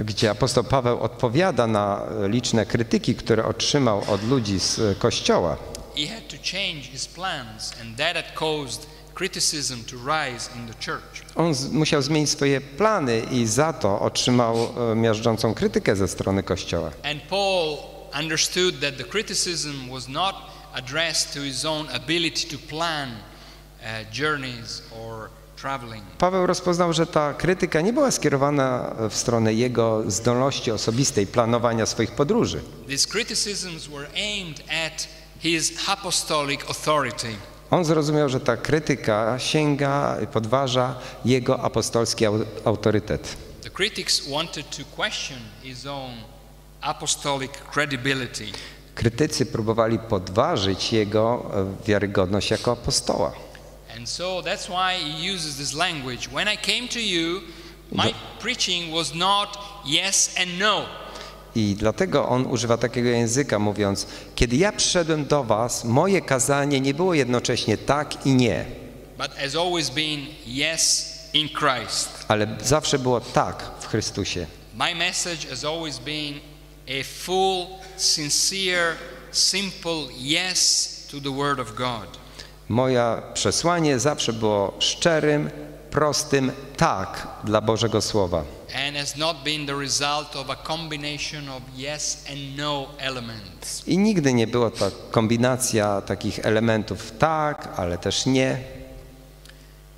[SPEAKER 2] gdzie apostoł Paweł odpowiada na liczne krytyki, które otrzymał od ludzi z e, Kościoła.
[SPEAKER 1] He had to change his plans, and that had caused criticism to rise in the church.
[SPEAKER 2] On musiał zmienić swoje plany i za to otrzymał e, miażdżącą krytykę ze strony Kościoła.
[SPEAKER 1] And Paul understood that the criticism was not addressed to his own ability to plan
[SPEAKER 2] Paweł rozpoznał, że ta krytyka nie była skierowana w stronę jego zdolności osobistej planowania swoich podróży. On zrozumiał, że ta krytyka sięga i podważa jego apostolski au- autorytet. Krytycy próbowali podważyć jego e, wiarygodność jako apostoła.
[SPEAKER 1] And so that's why he uses this language. When I came to you, my preaching was not yes and no.
[SPEAKER 2] I dlatego on używa takiego języka, mówiąc: Kiedy ja przyszedłem do Was, moje kazanie nie było jednocześnie tak i nie,
[SPEAKER 1] but has always been yes in Christ.
[SPEAKER 2] ale zawsze było tak w Chrystusie.
[SPEAKER 1] My message has always been a full, sincere, simple yes to the Word of God.
[SPEAKER 2] Moje przesłanie zawsze było szczerym, prostym tak dla Bożego Słowa.
[SPEAKER 1] Yes no.
[SPEAKER 2] I nigdy nie była to kombinacja takich elementów tak, ale też nie.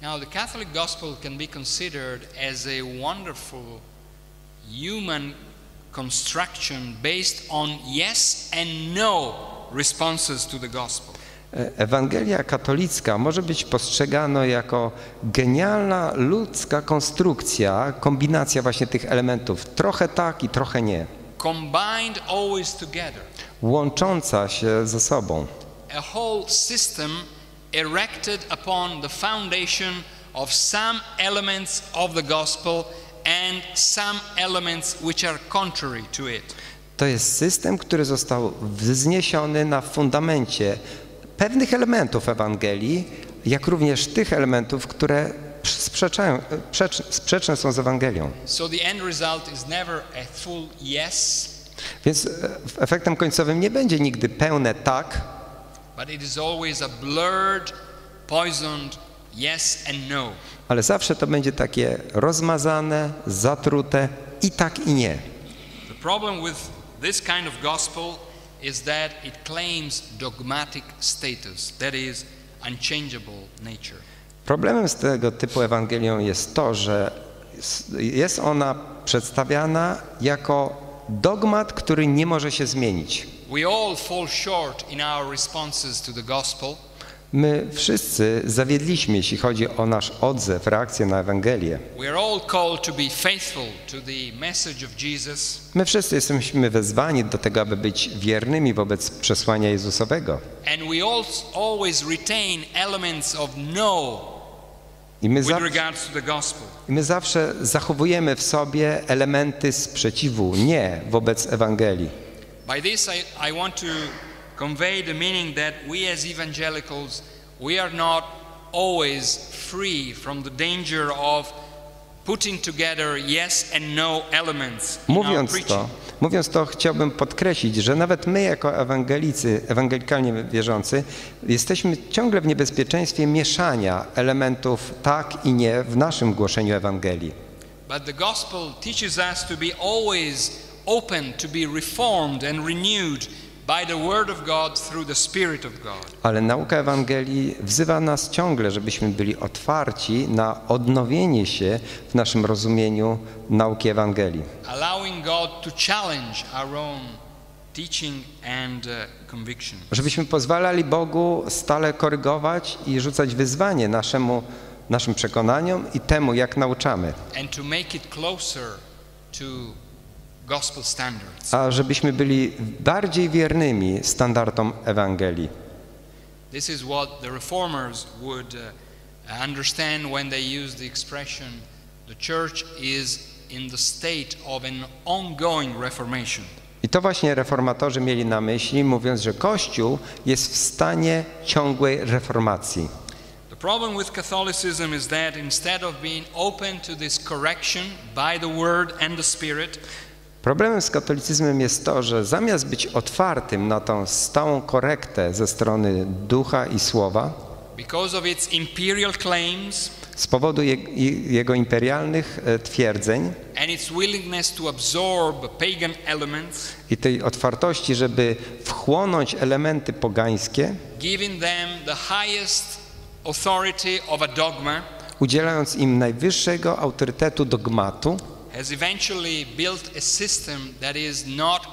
[SPEAKER 1] Now, the Catholic gospel can be considered as a wonderful human construction based on yes and no responses to the gospel.
[SPEAKER 2] E- Ewangelia katolicka może być postrzegana jako genialna ludzka konstrukcja, kombinacja właśnie tych elementów, trochę tak i trochę nie,
[SPEAKER 1] Combined always together.
[SPEAKER 2] łącząca się ze sobą.
[SPEAKER 1] A whole system erected upon the foundation of some elements of the gospel and some elements which are contrary to it.
[SPEAKER 2] To jest system, który został wzniesiony na fundamencie pewnych elementów Ewangelii, jak również tych elementów, które sprzeczają, przecz, sprzeczne są z Ewangelią.
[SPEAKER 1] So the end result is never a full yes,
[SPEAKER 2] Więc e, efektem końcowym nie będzie nigdy pełne tak,
[SPEAKER 1] but it is always a blurred, poisoned yes and no.
[SPEAKER 2] ale zawsze to będzie takie rozmazane, zatrute i tak i nie.
[SPEAKER 1] The problem with this kind of gospel is that it claims dogmatic status, that is, unchangeable nature.
[SPEAKER 2] Problemem z tego typu Ewangelią jest to, że jest ona przedstawiana jako dogmat, który nie może się zmienić.
[SPEAKER 1] We all fall short in our responses to the gospel,
[SPEAKER 2] My wszyscy zawiedliśmy, jeśli chodzi o nasz odzew, reakcję na Ewangelię. My wszyscy jesteśmy wezwani do tego, aby być wiernymi wobec przesłania Jezusowego. I my,
[SPEAKER 1] with
[SPEAKER 2] za,
[SPEAKER 1] regards to the gospel.
[SPEAKER 2] my zawsze zachowujemy w sobie elementy sprzeciwu, nie wobec Ewangelii.
[SPEAKER 1] By this, I, I want to convey the meaning that we as evangelicals, we are not always free from the danger of putting together yes and no elements in our
[SPEAKER 2] Mówiąc to, mówiąc to, chciałbym podkreślić, że nawet my jako ewangelicy, ewangelikalnie wierzący, jesteśmy ciągle w niebezpieczeństwie mieszania elementów tak i nie w naszym głoszeniu Ewangelii.
[SPEAKER 1] But the gospel teaches us to be always open to be reformed and renewed
[SPEAKER 2] Ale nauka Ewangelii wzywa nas ciągle, żebyśmy byli otwarci na odnowienie się w naszym rozumieniu nauki Ewangelii.
[SPEAKER 1] uh.
[SPEAKER 2] Żebyśmy pozwalali Bogu stale korygować i rzucać wyzwanie naszemu, naszym przekonaniom i temu, jak nauczamy.
[SPEAKER 1] And to make it closer to.
[SPEAKER 2] A żebyśmy byli bardziej wiernymi standardom Ewangelii.
[SPEAKER 1] This is what the reformers would uh, understand when they use the expression the church is in the state of an ongoing reformation.
[SPEAKER 2] I to właśnie reformatorzy mieli na myśli, mówiąc, że Kościół jest w stanie ciągłej reformacji.
[SPEAKER 1] The problem with Catholicism is that instead of being open to this correction by the Word and the Spirit,
[SPEAKER 2] Problemem z katolicyzmem jest to, że zamiast być otwartym na tą stałą korektę ze strony ducha i słowa,
[SPEAKER 1] claims
[SPEAKER 2] z powodu je, jego imperialnych e, twierdzeń
[SPEAKER 1] elements,
[SPEAKER 2] i tej otwartości, żeby wchłonąć elementy pogańskie,
[SPEAKER 1] dogma,
[SPEAKER 2] udzielając im najwyższego autorytetu dogmatu,
[SPEAKER 1] has eventually built a system that is not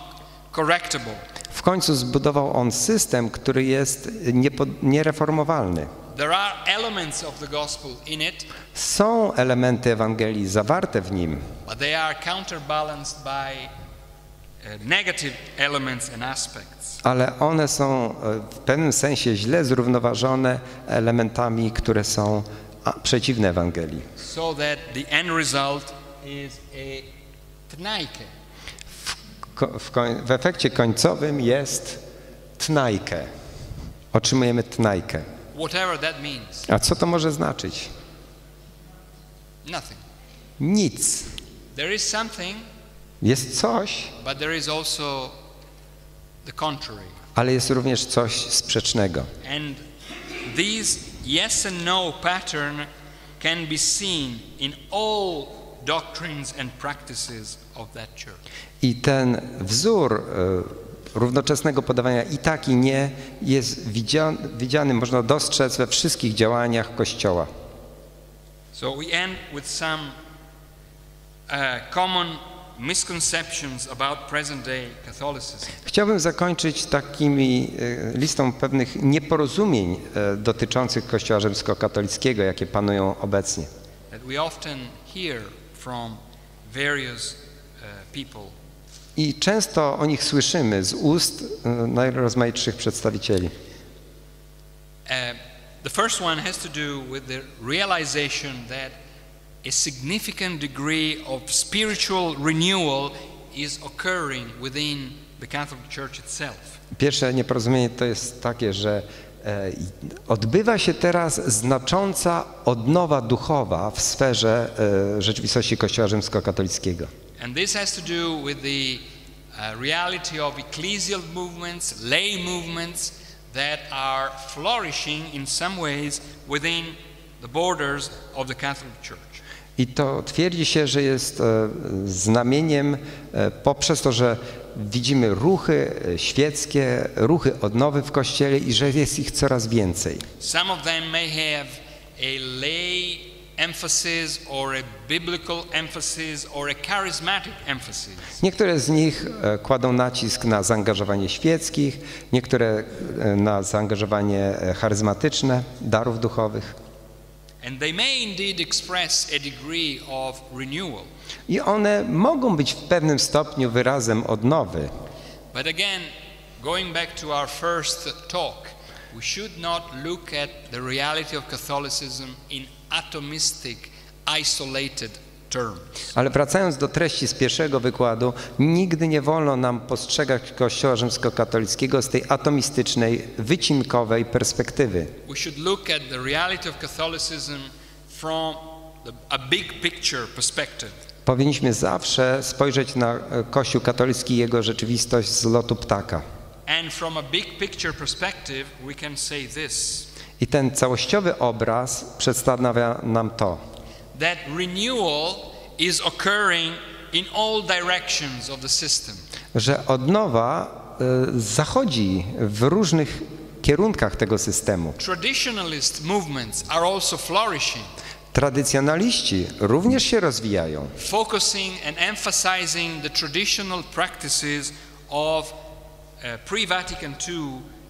[SPEAKER 1] correctable.
[SPEAKER 2] w końcu zbudował on system, który jest niepo, niereformowalny.
[SPEAKER 1] There are elements of the gospel in it,
[SPEAKER 2] Są elementy Ewangelii zawarte w nim,
[SPEAKER 1] but they are counterbalanced by uh, negative elements and aspects.
[SPEAKER 2] ale one są e, w pewnym sensie źle zrównoważone elementami, które są a, przeciwne Ewangelii.
[SPEAKER 1] So that the end result
[SPEAKER 2] W, w efekcie końcowym jest tnajkę. Otrzymujemy tnajkę.
[SPEAKER 1] whatever that means.
[SPEAKER 2] A co to może znaczyć?
[SPEAKER 1] Nothing.
[SPEAKER 2] Nic.
[SPEAKER 1] There is something,
[SPEAKER 2] Jest coś,
[SPEAKER 1] but there is also the contrary.
[SPEAKER 2] ale jest również coś sprzecznego.
[SPEAKER 1] And these yes and no pattern can be seen in all doctrines and practices of that church.
[SPEAKER 2] I ten wzór e, równoczesnego podawania i tak i nie jest widziany, widziany można dostrzec we wszystkich działaniach Kościoła.
[SPEAKER 1] So we end with some uh, common misconceptions about present day Catholicism.
[SPEAKER 2] Chciałbym zakończyć takimi e, listą pewnych nieporozumień dotyczących Kościoła rzymskokatolickiego, jakie panują obecnie.
[SPEAKER 1] that we often hear from various uh, people.
[SPEAKER 2] I często o nich słyszymy z ust e, najrozmaitszych przedstawicieli.
[SPEAKER 1] Uh, the first one has to do with the realization that a significant degree of spiritual renewal is occurring within the Catholic Church itself.
[SPEAKER 2] Pierwsze nieporozumienie to jest takie, że odbywa się teraz znacząca odnowa duchowa w sferze e, rzeczywistości Kościoła rzymskokatolickiego.
[SPEAKER 1] And this has to do with the uh, reality of ecclesial movements, lay movements that are flourishing in some ways within the borders of the Catholic Church.
[SPEAKER 2] I to twierdzi się, że jest e, znamieniem e, poprzez to, że widzimy ruchy e, świeckie, ruchy odnowy w Kościele i że jest ich coraz więcej.
[SPEAKER 1] Some of them may have a lay emphasis or a biblical emphasis or a charismatic emphasis.
[SPEAKER 2] Niektóre z nich e, kładą nacisk na zaangażowanie świeckich, niektóre e, na zaangażowanie charyzmatyczne, darów duchowych.
[SPEAKER 1] And they may indeed express a degree of renewal.
[SPEAKER 2] I one mogą być w pewnym stopniu wyrazem odnowy.
[SPEAKER 1] But again, going back to our first talk, we should not look at the reality of Catholicism in atomistic, isolated.
[SPEAKER 2] Ale wracając do treści z pierwszego wykładu, nigdy nie wolno nam postrzegać Kościoła rzymskokatolickiego z tej atomistycznej, wycinkowej perspektywy.
[SPEAKER 1] From a big picture perspective.
[SPEAKER 2] Powinniśmy zawsze spojrzeć na e, Kościół katolicki i jego rzeczywistość z lotu ptaka. I ten całościowy obraz przedstawia nam to,
[SPEAKER 1] that renewal is occurring in all directions of the system.
[SPEAKER 2] że odnowa e, zachodzi w różnych kierunkach tego systemu.
[SPEAKER 1] Traditionalist movements are also flourishing,
[SPEAKER 2] Tradycjonaliści również się rozwijają,
[SPEAKER 1] focusing and emphasizing the traditional practices of uh, pre Vatican II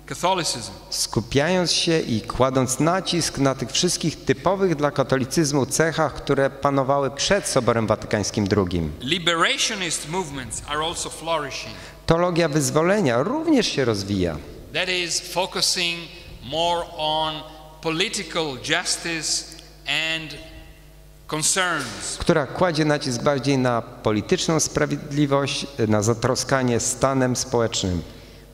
[SPEAKER 1] Catholicism.
[SPEAKER 2] skupiając się i kładąc nacisk na tych wszystkich typowych dla katolicyzmu cechach, które panowały przed Soborem Watykańskim II.
[SPEAKER 1] Liberationist movements are also flourishing.
[SPEAKER 2] Teologia wyzwolenia również się rozwija.
[SPEAKER 1] That is focusing more on political justice.
[SPEAKER 2] Która kładzie nacisk bardziej na polityczną sprawiedliwość, na zatroskanie stanem społecznym.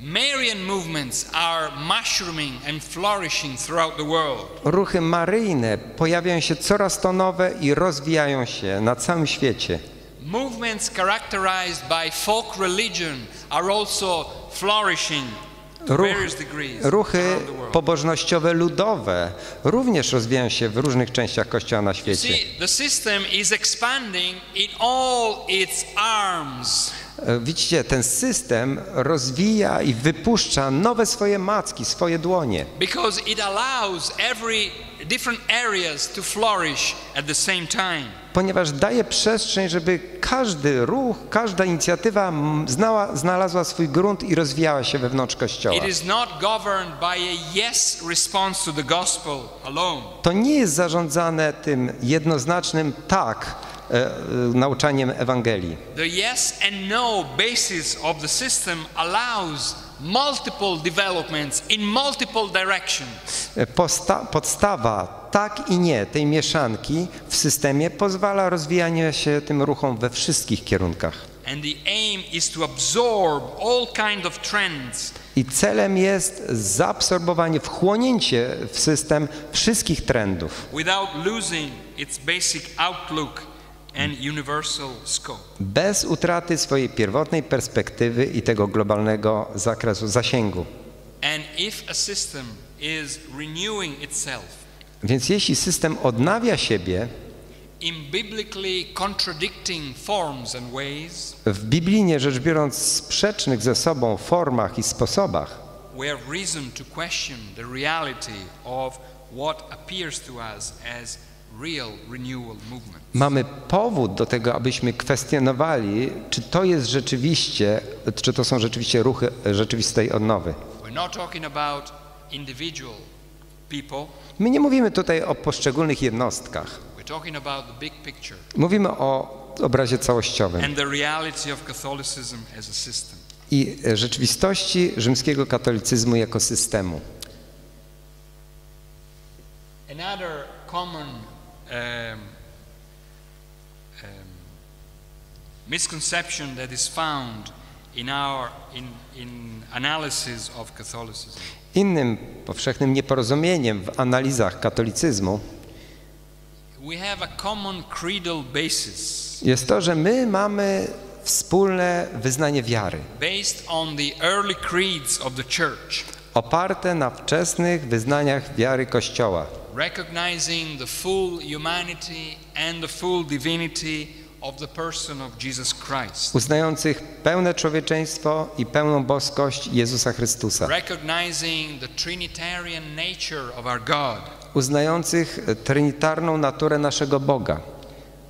[SPEAKER 1] Marian movements are mushrooming and flourishing throughout the world.
[SPEAKER 2] Ruchy maryjne pojawiają się coraz to nowe i rozwijają się na całym świecie.
[SPEAKER 1] Movements characterized by folk religion are also flourishing
[SPEAKER 2] Ruch, ruchy pobożnościowe ludowe również rozwijają się w różnych częściach Kościoła na świecie. E, Widzicie, ten system rozwija i wypuszcza nowe swoje macki, swoje dłonie,
[SPEAKER 1] because it allows every different areas to flourish at the same time.
[SPEAKER 2] Ponieważ daje przestrzeń, żeby każdy ruch, każda inicjatywa znała, znalazła swój grunt i rozwijała się wewnątrz Kościoła.
[SPEAKER 1] Yes. To
[SPEAKER 2] nie jest zarządzane tym jednoznacznym tak e, e, nauczaniem Ewangelii.
[SPEAKER 1] The yes and no basis of the system allows multiple developments in multiple directions.
[SPEAKER 2] E, Posta, podstawa tak i nie tej mieszanki w systemie pozwala rozwijanie się tym ruchom we wszystkich kierunkach.
[SPEAKER 1] And the aim is to absorb all kind of trends
[SPEAKER 2] I celem jest zaabsorbowanie, wchłonięcie w system wszystkich trendów,
[SPEAKER 1] without losing its basic outlook.
[SPEAKER 2] Bez utraty swojej pierwotnej perspektywy i tego globalnego zakresu zasięgu. Więc jeśli system odnawia siebie w biblijnie rzecz biorąc sprzecznych ze sobą formach i sposobach,
[SPEAKER 1] we have reason to question the reality of what appears to us as real renewal movement.
[SPEAKER 2] Mamy powód do tego, abyśmy kwestionowali, czy to jest rzeczywiście, czy to są rzeczywiście ruchy rzeczywistej odnowy. My nie mówimy tutaj o poszczególnych jednostkach. Mówimy o obrazie całościowym i rzeczywistości rzymskiego katolicyzmu jako systemu.
[SPEAKER 1] Another common um, misconception that is found in our in, in analysis of Catholicism.
[SPEAKER 2] Innym powszechnym nieporozumieniem w analizach katolicyzmu
[SPEAKER 1] we have a common creedal basis
[SPEAKER 2] jest to, że my mamy wspólne wyznanie wiary,
[SPEAKER 1] based on the early creeds of the church,
[SPEAKER 2] oparte na wczesnych wyznaniach wiary Kościoła,
[SPEAKER 1] recognizing the full humanity and the full divinity of the person of Jesus Christ,
[SPEAKER 2] uznających pełne człowieczeństwo i pełną boskość Jezusa Chrystusa,
[SPEAKER 1] recognizing the trinitarian nature of our God,
[SPEAKER 2] uznających trinitarną naturę naszego Boga,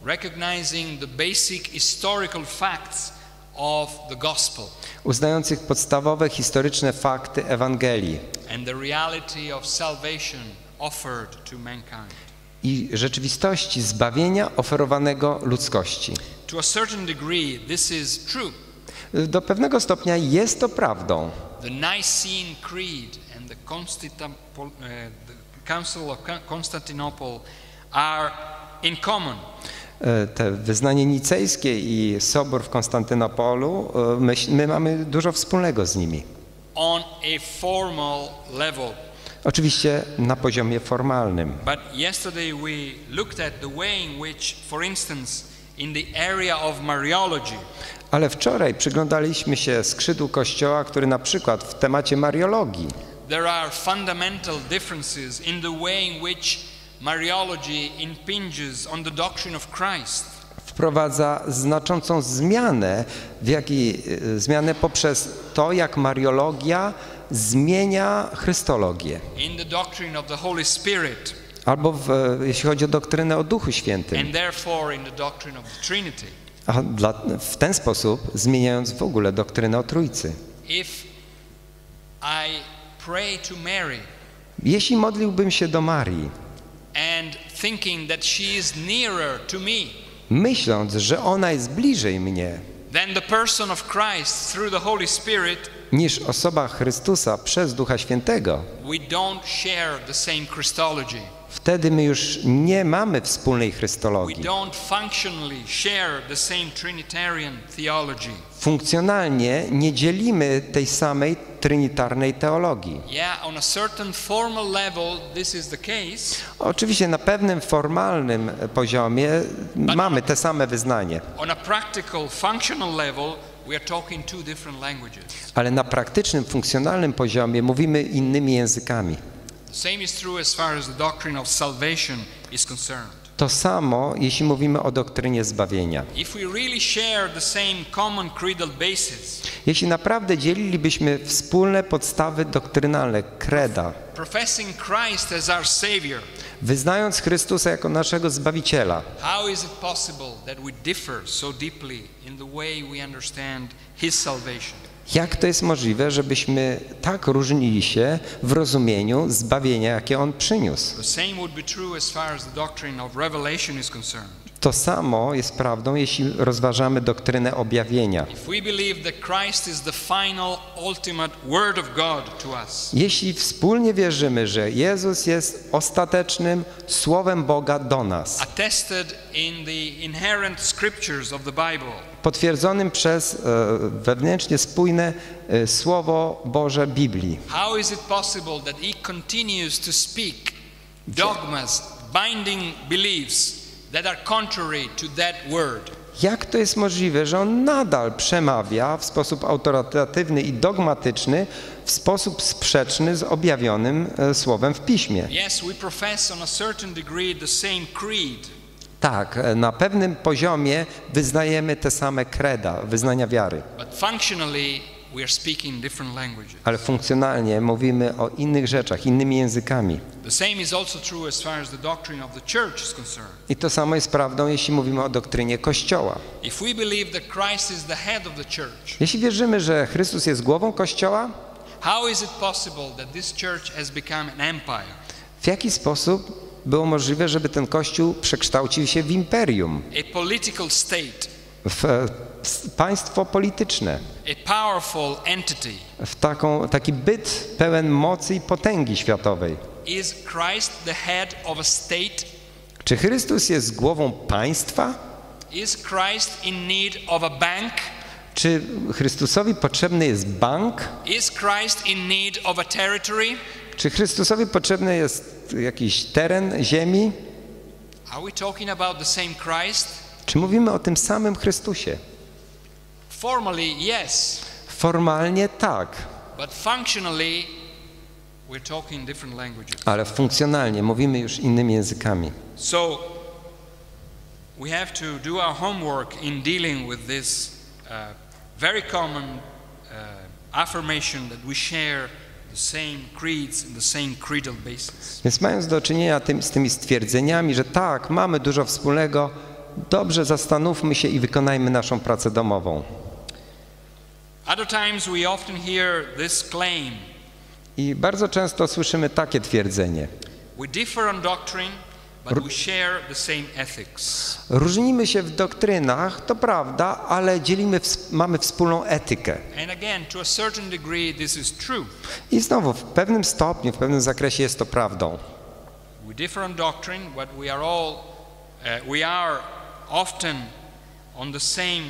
[SPEAKER 1] recognizing the basic historical facts of the gospel.
[SPEAKER 2] Uznających podstawowe historyczne fakty Ewangelii.
[SPEAKER 1] And the reality of salvation.
[SPEAKER 2] I rzeczywistości zbawienia oferowanego ludzkości.
[SPEAKER 1] To a certain degree, this is true.
[SPEAKER 2] Do pewnego stopnia jest to prawdą.
[SPEAKER 1] The Nicene Creed and the, Constantinople, uh, the Council of Con- Constantinople are in common.
[SPEAKER 2] E, Te wyznanie nicejskie i sobór w Konstantynopolu, e, my, my mamy dużo wspólnego z nimi.
[SPEAKER 1] on a formal level.
[SPEAKER 2] Oczywiście na poziomie formalnym.
[SPEAKER 1] But yesterday we looked at the way in which, for instance, in the area of Mariology,
[SPEAKER 2] Ale wczoraj przyglądaliśmy się skrzydłu Kościoła, który na przykład w temacie mariologii
[SPEAKER 1] there are fundamental differences in the way in which Mariology impinges on the doctrine of Christ.
[SPEAKER 2] wprowadza znaczącą zmianę, w jakiej, e, zmianę poprzez to, jak mariologia zmienia chrystologię. Albo w, jeśli chodzi o doktrynę o Duchu Świętym. A dla, w ten sposób zmieniając w ogóle doktrynę o Trójcy. Jeśli modliłbym się do Marii, myśląc, że ona jest bliżej mnie
[SPEAKER 1] than the person of Christ through the Holy Spirit,
[SPEAKER 2] niż osoba Chrystusa przez Ducha Świętego, wtedy my już nie mamy wspólnej chrystologii. Funkcjonalnie nie dzielimy tej samej trinitarnej teologii. Oczywiście na pewnym formalnym poziomie mamy te same wyznanie,
[SPEAKER 1] On a practical, functional level,
[SPEAKER 2] ale na praktycznym, funkcjonalnym poziomie mówimy innymi językami.
[SPEAKER 1] The same is true as far as the doctrine of salvation is concerned.
[SPEAKER 2] To samo, jeśli mówimy o doktrynie zbawienia. Jeśli naprawdę dzielilibyśmy wspólne podstawy doktrynalne, kreda, wyznając Chrystusa jako naszego Zbawiciela,
[SPEAKER 1] how
[SPEAKER 2] jak to jest możliwe, żebyśmy tak różnili się w rozumieniu zbawienia, jakie On przyniósł? To samo jest prawdą, jeśli rozważamy doktrynę objawienia. Jeśli wspólnie wierzymy, że Jezus jest ostatecznym Słowem Boga do nas,
[SPEAKER 1] attested in the inherent scriptures of the Bible,
[SPEAKER 2] potwierdzonym przez e, wewnętrznie spójne e, Słowo Boże Biblii,
[SPEAKER 1] how is it possible that He continues to speak dogmas, binding beliefs that are contrary to that Word?
[SPEAKER 2] Jak to jest możliwe, że on nadal przemawia w sposób autorytatywny i dogmatyczny, w sposób sprzeczny z objawionym e, słowem w piśmie?
[SPEAKER 1] Yes, we profess on a certain degree the same creed,
[SPEAKER 2] Tak, e, na pewnym poziomie wyznajemy te same kreda, wyznania wiary, ale funkcjonalnie mówimy o innych rzeczach, innymi językami. I to samo jest prawdą, jeśli mówimy o doktrynie Kościoła. Jeśli wierzymy, że Chrystus jest głową Kościoła,
[SPEAKER 1] how is it possible that this church has become an empire?
[SPEAKER 2] w jaki sposób było możliwe, żeby ten Kościół przekształcił się w imperium,
[SPEAKER 1] A political state,
[SPEAKER 2] w państwo polityczne,
[SPEAKER 1] a powerful entity.
[SPEAKER 2] w taką, taki byt pełen mocy i potęgi światowej?
[SPEAKER 1] Is Christ the head of a state?
[SPEAKER 2] Czy Chrystus jest głową państwa?
[SPEAKER 1] Is Christ in need of a bank?
[SPEAKER 2] Czy Chrystusowi potrzebny jest bank?
[SPEAKER 1] Is Christ in need of a territory?
[SPEAKER 2] Czy Chrystusowi potrzebny jest jakiś teren ziemi? Czy mówimy o tym samym Chrystusie?
[SPEAKER 1] Formally, yes,
[SPEAKER 2] Formalnie tak,
[SPEAKER 1] but functionally, we're talking different languages.
[SPEAKER 2] ale funkcjonalnie mówimy już innymi językami.
[SPEAKER 1] So, we have to do our homework in dealing with this uh, very common uh, affirmation that we share
[SPEAKER 2] Więc mając do czynienia tym, z tymi stwierdzeniami, że tak, mamy dużo wspólnego, dobrze zastanówmy się i wykonajmy naszą pracę domową. I bardzo często słyszymy takie twierdzenie.
[SPEAKER 1] we differ on doctrine, but we share the same ethics.
[SPEAKER 2] Różnimy się w doktrynach, to prawda, ale dzielimy, mamy wspólną etykę. I znowu, w pewnym stopniu, w pewnym zakresie jest to prawdą.
[SPEAKER 1] We differ on doctrine, but we are all, uh, we are often on the same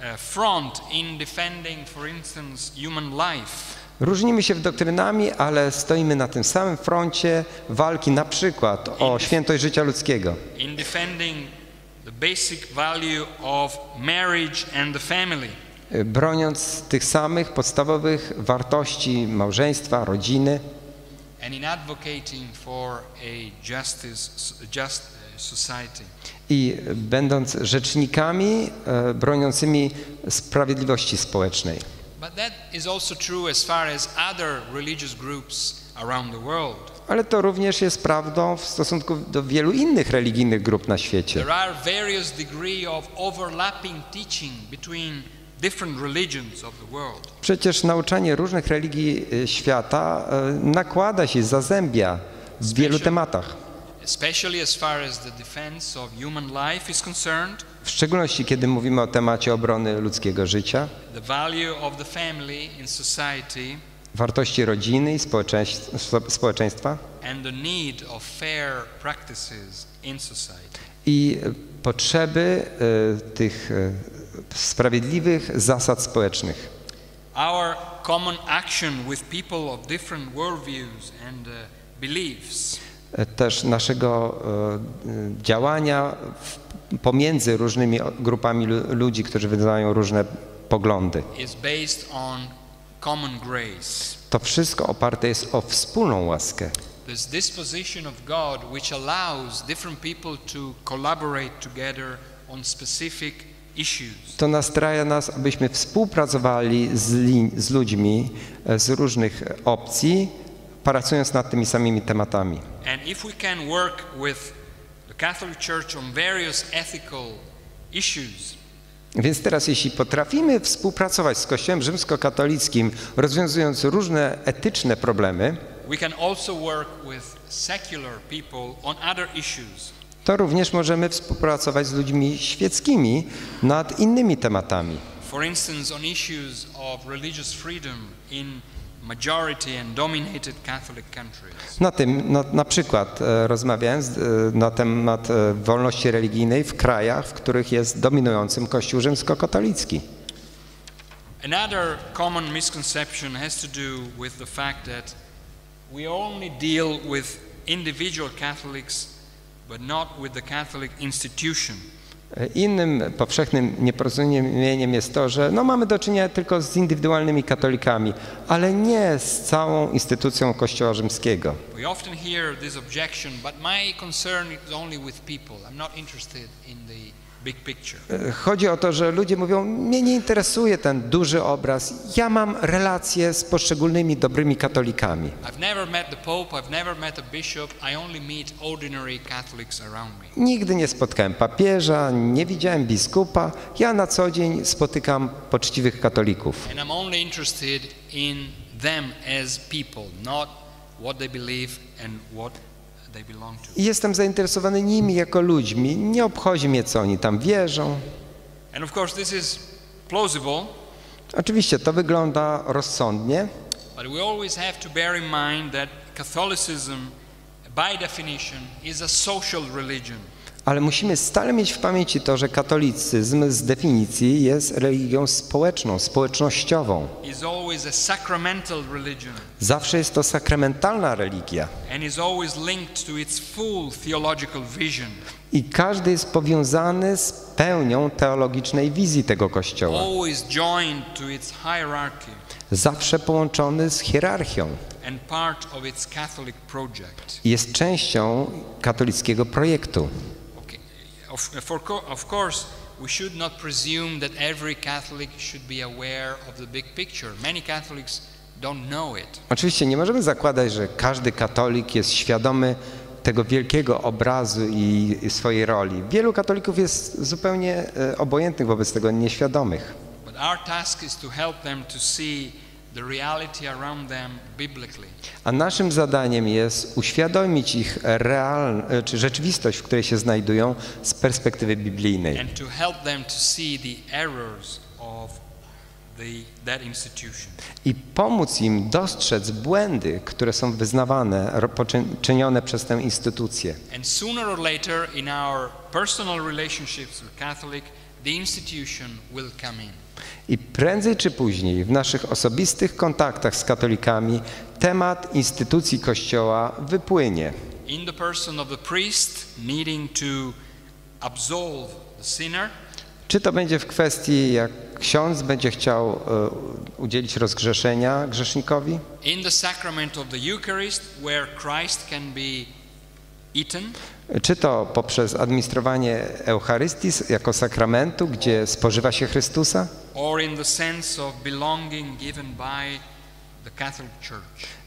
[SPEAKER 1] uh, front in defending, for instance, human life.
[SPEAKER 2] Różnimy się w doktrynami, ale stoimy na tym samym froncie walki na przykład o świętość życia ludzkiego,
[SPEAKER 1] in defending the basic value of marriage and the family.
[SPEAKER 2] broniąc tych samych podstawowych wartości małżeństwa, rodziny
[SPEAKER 1] justice, just uh,
[SPEAKER 2] i będąc rzecznikami e, broniącymi sprawiedliwości społecznej.
[SPEAKER 1] But that is also true as far as other religious groups around the world.
[SPEAKER 2] Ale to również jest prawdą w stosunku do wielu innych religijnych grup na świecie.
[SPEAKER 1] There are various degree of overlapping teaching between different religions of the world.
[SPEAKER 2] Przecież nauczanie różnych religii y, świata e, nakłada się, zazębia w wielu tematach.
[SPEAKER 1] Especially as far as the defense of human life is concerned,
[SPEAKER 2] W szczególności kiedy mówimy o temacie obrony ludzkiego życia,
[SPEAKER 1] society,
[SPEAKER 2] wartości rodziny i społeczeństw- społeczeństwa i potrzeby e, tych e, sprawiedliwych zasad społecznych.
[SPEAKER 1] Our common action with people of different worldviews and uh, beliefs
[SPEAKER 2] Też naszego działania w- pomiędzy różnymi grupami lu- ludzi, którzy wyznają różne poglądy. To wszystko oparte jest o wspólną łaskę.
[SPEAKER 1] To
[SPEAKER 2] nastraja nas, abyśmy współpracowali z, z ludźmi e, z różnych opcji, pracując nad tymi samymi tematami.
[SPEAKER 1] And if we can work with Catholic Church on various ethical issues,
[SPEAKER 2] Więc teraz, jeśli potrafimy współpracować z Kościołem rzymskokatolickim, rozwiązując różne etyczne problemy,
[SPEAKER 1] we can also work with secular people on other issues.
[SPEAKER 2] to również możemy współpracować z ludźmi świeckimi nad innymi tematami.
[SPEAKER 1] For instance, on issues of religious freedom in
[SPEAKER 2] Na tym, na, na przykład e, rozmawiałem z, na temat e, wolności religijnej w krajach, w których jest dominującym Kościół rzymskokatolicki.
[SPEAKER 1] Another common misconception has to do with the fact that we only deal with individual Catholics but not with the Catholic institution.
[SPEAKER 2] E, Innym powszechnym nieporozumieniem jest to, że no, mamy do czynienia tylko z indywidualnymi katolikami, ale nie z całą instytucją Kościoła rzymskiego.
[SPEAKER 1] We
[SPEAKER 2] E, Chodzi o to, że ludzie mówią, mnie nie interesuje ten duży obraz, ja mam relacje z poszczególnymi dobrymi katolikami. Nigdy nie spotkałem papieża, nie widziałem biskupa, ja na co dzień spotykam poczciwych katolików.
[SPEAKER 1] And I'm only interested in them as people, not what they believe and what.
[SPEAKER 2] I jestem zainteresowany nimi jako ludźmi, nie obchodzi mnie co oni tam wierzą.
[SPEAKER 1] And of course, this is plausible,
[SPEAKER 2] Oczywiście to wygląda rozsądnie,
[SPEAKER 1] but we always have to bear in mind that Catholicism, by definition, is a social religion.
[SPEAKER 2] Ale musimy stale mieć w pamięci to, że katolicyzm z definicji jest religią społeczną, społecznościową. Zawsze jest to sakramentalna religia i każdy jest powiązany z pełnią teologicznej wizji tego kościoła. Zawsze połączony z hierarchią. Jest częścią katolickiego projektu.
[SPEAKER 1] Of, for, of course, we should not presume that every Catholic should be aware of the big picture. Many Catholics don't know it.
[SPEAKER 2] Oczywiście nie możemy zakładać, że każdy katolik jest świadomy tego wielkiego obrazu i i swojej roli. Wielu katolików jest zupełnie e, obojętnych wobec tego, nieświadomych.
[SPEAKER 1] But our task is to help them to see the reality around them biblically.
[SPEAKER 2] A naszym zadaniem jest uświadomić ich real, e, czy rzeczywistość, w której się znajdują z perspektywy biblijnej.
[SPEAKER 1] and to help them to see the errors of the, that institution.
[SPEAKER 2] i pomóc im dostrzec błędy, które są wyznawane, czynione przez tę instytucję.
[SPEAKER 1] And sooner or later, in our personal relationships with Catholic, the institution will come in.
[SPEAKER 2] I prędzej czy później w naszych osobistych kontaktach z katolikami temat instytucji Kościoła wypłynie.
[SPEAKER 1] In the person of the priest needing to absolve the sinner,
[SPEAKER 2] Czy to będzie w kwestii, jak ksiądz będzie chciał e, udzielić rozgrzeszenia grzesznikowi?
[SPEAKER 1] in the sacrament of the Eucharist, where Christ can be eaten,
[SPEAKER 2] Czy to poprzez administrowanie Eucharystii jako sakramentu, gdzie spożywa się Chrystusa?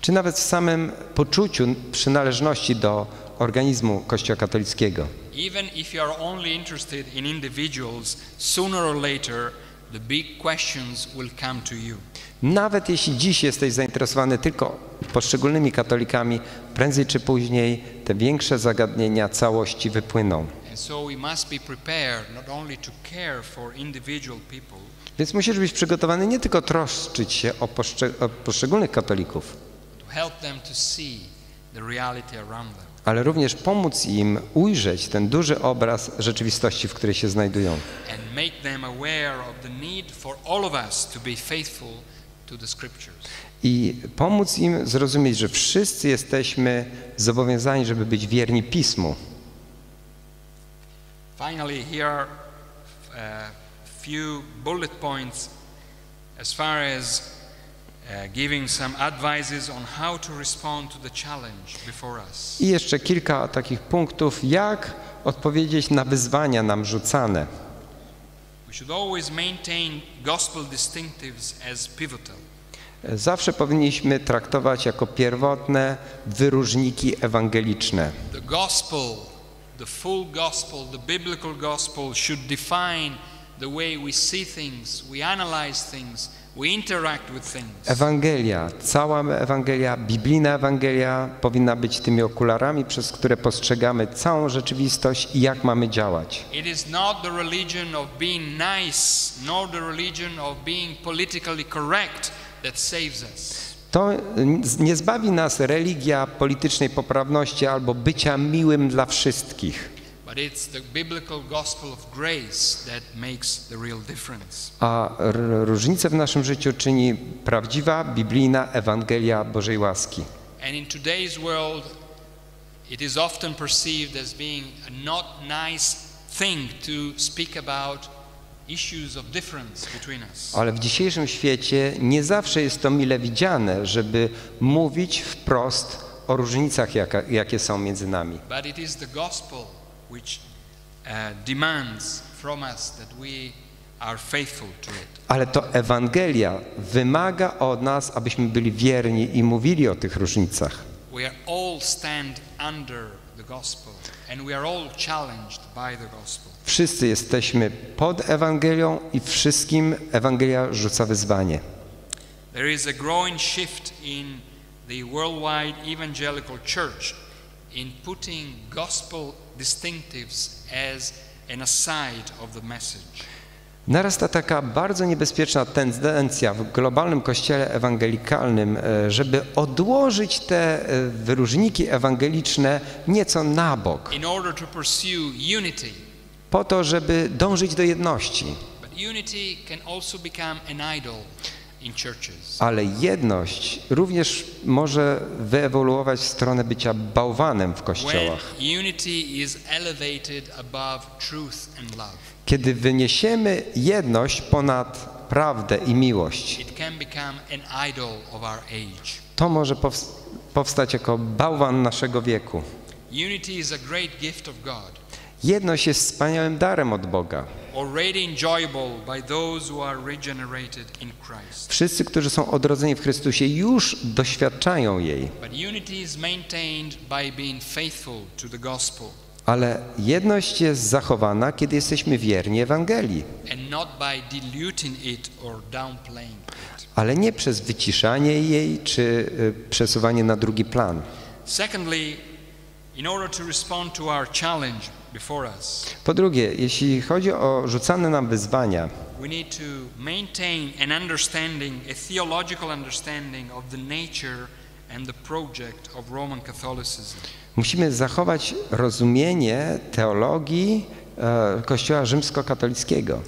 [SPEAKER 2] Czy nawet w samym poczuciu przynależności do organizmu Kościoła katolickiego?
[SPEAKER 1] Even if you are only interested in individuals, sooner or later the big questions will come to you.
[SPEAKER 2] Nawet jeśli dziś jesteś zainteresowany tylko poszczególnymi katolikami, prędzej czy później te większe zagadnienia całości wypłyną. Więc musisz być przygotowany nie tylko troszczyć się o, o poszczególnych katolików, ale również pomóc im ujrzeć ten duży obraz rzeczywistości, w której się znajdują.
[SPEAKER 1] and make them aware of the need for all of us to be faithful to the scriptures.
[SPEAKER 2] I pomóc im zrozumieć, że wszyscy jesteśmy zobowiązani, żeby być wierni Pismu.
[SPEAKER 1] Finally, here are a few bullet points as far as uh.
[SPEAKER 2] I jeszcze kilka takich punktów, jak odpowiedzieć na wyzwania nam rzucane.
[SPEAKER 1] We should always maintain gospel distinctives as pivotal.
[SPEAKER 2] Zawsze powinniśmy traktować jako pierwotne wyróżniki ewangeliczne.
[SPEAKER 1] The gospel, the full gospel, the biblical gospel should define the way we see things, we analyze things,
[SPEAKER 2] Ewangelia, cała Ewangelia, biblijna Ewangelia powinna być tymi okularami, przez które postrzegamy całą rzeczywistość i jak mamy działać. To nie zbawi nas religia politycznej poprawności albo bycia miłym dla wszystkich,
[SPEAKER 1] But it's the biblical gospel of grace that makes the real difference.
[SPEAKER 2] a różnicę w naszym życiu czyni prawdziwa biblijna Ewangelia Bożej łaski.
[SPEAKER 1] And in today's world, it is often perceived as being a not nice thing to speak about issues of difference between us.
[SPEAKER 2] Ale w dzisiejszym świecie nie zawsze jest to mile widziane, żeby mówić wprost o różnicach, jaka, jakie są między nami.
[SPEAKER 1] But it is the gospel uh.
[SPEAKER 2] Ale to Ewangelia wymaga od nas, abyśmy byli wierni i mówili o tych różnicach. Wszyscy jesteśmy pod Ewangelią i wszystkim Ewangelia rzuca wyzwanie.
[SPEAKER 1] There is a growing shift in the worldwide evangelical church in putting gospel distinctives as an aside of the message.
[SPEAKER 2] Narasta taka bardzo niebezpieczna tendencja w globalnym kościele ewangelikalnym, e, żeby odłożyć te e, wyróżniki ewangeliczne nieco na bok,
[SPEAKER 1] In order to pursue unity,
[SPEAKER 2] po to, żeby dążyć do jedności. Ale jedność również może wyewoluować w stronę bycia bałwanem w kościołach. Kiedy wyniesiemy jedność ponad prawdę i miłość, to może pows- powstać jako bałwan naszego wieku.
[SPEAKER 1] Unity is a great gift of God,
[SPEAKER 2] Jedność jest wspaniałym darem od Boga. Wszyscy, którzy są odrodzeni w Chrystusie, już doświadczają jej, ale jedność jest zachowana, kiedy jesteśmy wierni Ewangelii, ale nie przez wyciszanie jej czy y, przesuwanie na drugi plan.
[SPEAKER 1] Secondly, In order to respond to our challenge
[SPEAKER 2] Po drugie, jeśli chodzi o rzucane nam wyzwania, musimy zachować rozumienie teologii e, Kościoła rzymskokatolickiego.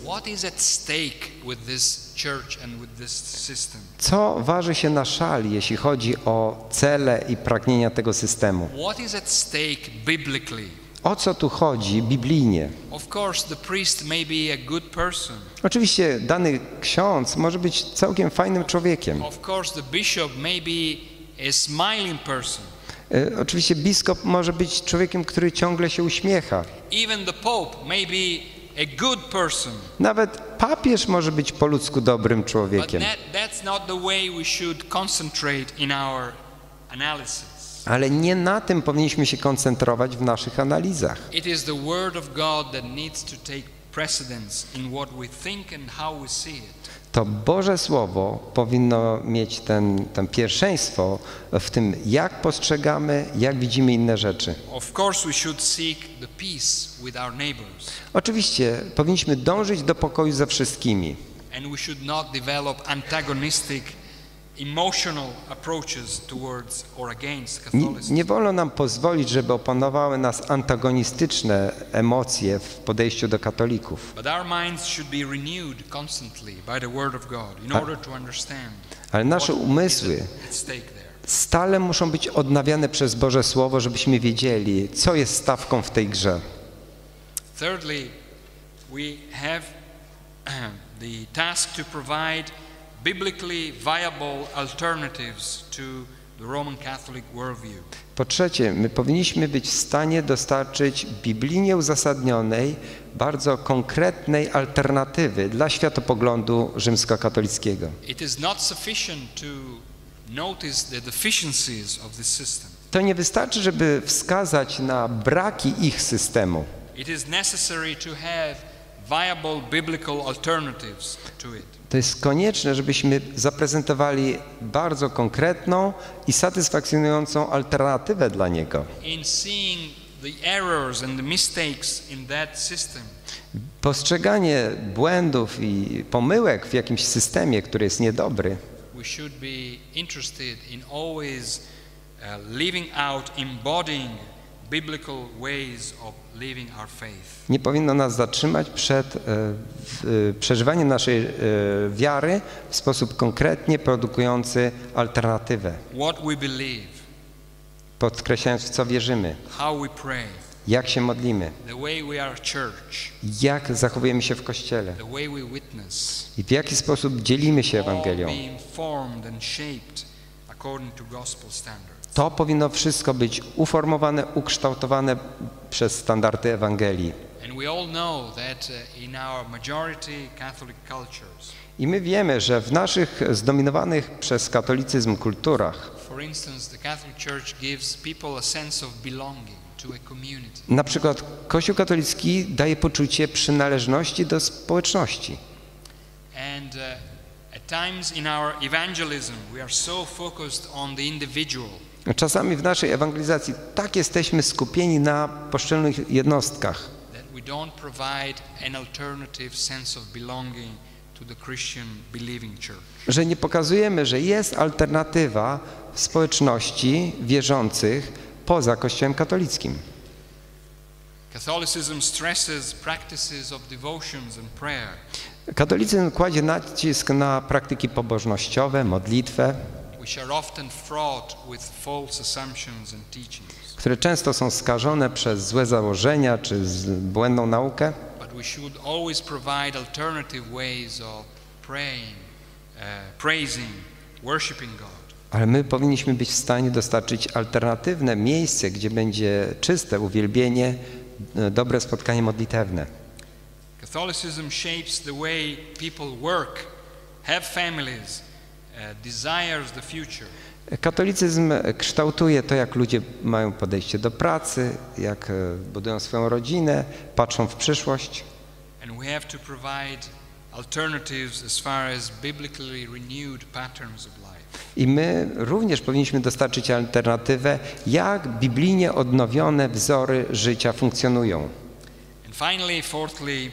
[SPEAKER 2] Co waży się na szali, jeśli chodzi o cele i pragnienia tego systemu?
[SPEAKER 1] What is at stake biblically?
[SPEAKER 2] O co tu chodzi biblijnie? Oczywiście dany ksiądz może być całkiem fajnym człowiekiem. E, Oczywiście biskup może być człowiekiem, który ciągle się uśmiecha. Nawet papież może być po ludzku dobrym
[SPEAKER 1] But
[SPEAKER 2] człowiekiem.
[SPEAKER 1] that, that's not the way we should concentrate in our analysis.
[SPEAKER 2] Ale nie na tym powinniśmy się koncentrować w naszych analizach.
[SPEAKER 1] It is the Word of God that needs to take precedence in what we think and how we see it.
[SPEAKER 2] To Boże Słowo powinno mieć ten, ten pierwszeństwo w tym, jak postrzegamy, jak widzimy inne rzeczy. Oczywiście powinniśmy dążyć do pokoju ze wszystkimi,
[SPEAKER 1] and we should not develop antagonistic,
[SPEAKER 2] Nie, wolno nam pozwolić, żeby opanowały nas antagonistyczne emocje w podejściu do katolików. Ale nasze umysły stale muszą być odnawiane przez Boże Słowo, żebyśmy wiedzieli, co jest stawką w tej grze.
[SPEAKER 1] Thirdly, we have (clears throat) the task to provide biblically viable alternatives to the Roman Catholic worldview.
[SPEAKER 2] Po trzecie, my powinniśmy być w stanie dostarczyć biblijnie uzasadnionej, bardzo konkretnej alternatywy dla światopoglądu rzymskokatolickiego.
[SPEAKER 1] It is not sufficient to notice the deficiencies of this system.
[SPEAKER 2] To nie wystarczy, żeby wskazać na braki ich systemu.
[SPEAKER 1] It is necessary to have viable biblical alternatives to it.
[SPEAKER 2] To jest konieczne, żebyśmy zaprezentowali bardzo konkretną i satysfakcjonującą alternatywę dla niego. Postrzeganie błędów i pomyłek w jakimś systemie, który jest niedobry,
[SPEAKER 1] we should be interested in always uh, living out, embodying
[SPEAKER 2] nie powinno nas zatrzymać przed e, e, przeżywaniem naszej e, wiary w sposób konkretnie produkujący alternatywę, podkreślając w co wierzymy, jak się modlimy,
[SPEAKER 1] the way we are church,
[SPEAKER 2] jak zachowujemy się w Kościele.
[SPEAKER 1] The way we witness,
[SPEAKER 2] i w jaki sposób dzielimy się Ewangelią.
[SPEAKER 1] according to gospel standards.
[SPEAKER 2] To powinno wszystko być uformowane, ukształtowane przez standardy Ewangelii.
[SPEAKER 1] Uh,
[SPEAKER 2] I my wiemy, że w naszych zdominowanych przez katolicyzm kulturach, na przykład Kościół katolicki daje poczucie przynależności do społeczności.
[SPEAKER 1] And uh, at times in our evangelism, we are so focused on the individual
[SPEAKER 2] Czasami w naszej ewangelizacji tak jesteśmy skupieni na poszczególnych jednostkach, że nie pokazujemy, że jest alternatywa w społeczności wierzących poza Kościołem katolickim. Katolicyzm kładzie nacisk na praktyki pobożnościowe, modlitwę, które często są skażone przez złe założenia czy błędną naukę,
[SPEAKER 1] But we should always provide alternative ways of praying, praising, worshiping God.
[SPEAKER 2] ale my powinniśmy być w stanie dostarczyć alternatywne miejsce, gdzie będzie czyste uwielbienie, e, dobre spotkanie modlitewne.
[SPEAKER 1] Catholicism shapes the way people work, have families, future.
[SPEAKER 2] Katolicyzm kształtuje to, jak ludzie mają podejście do pracy, jak e, budują swoją rodzinę, patrzą w przyszłość. I my również powinniśmy dostarczyć alternatywę, jak biblijnie odnowione wzory życia funkcjonują.
[SPEAKER 1] And finally, fourthly,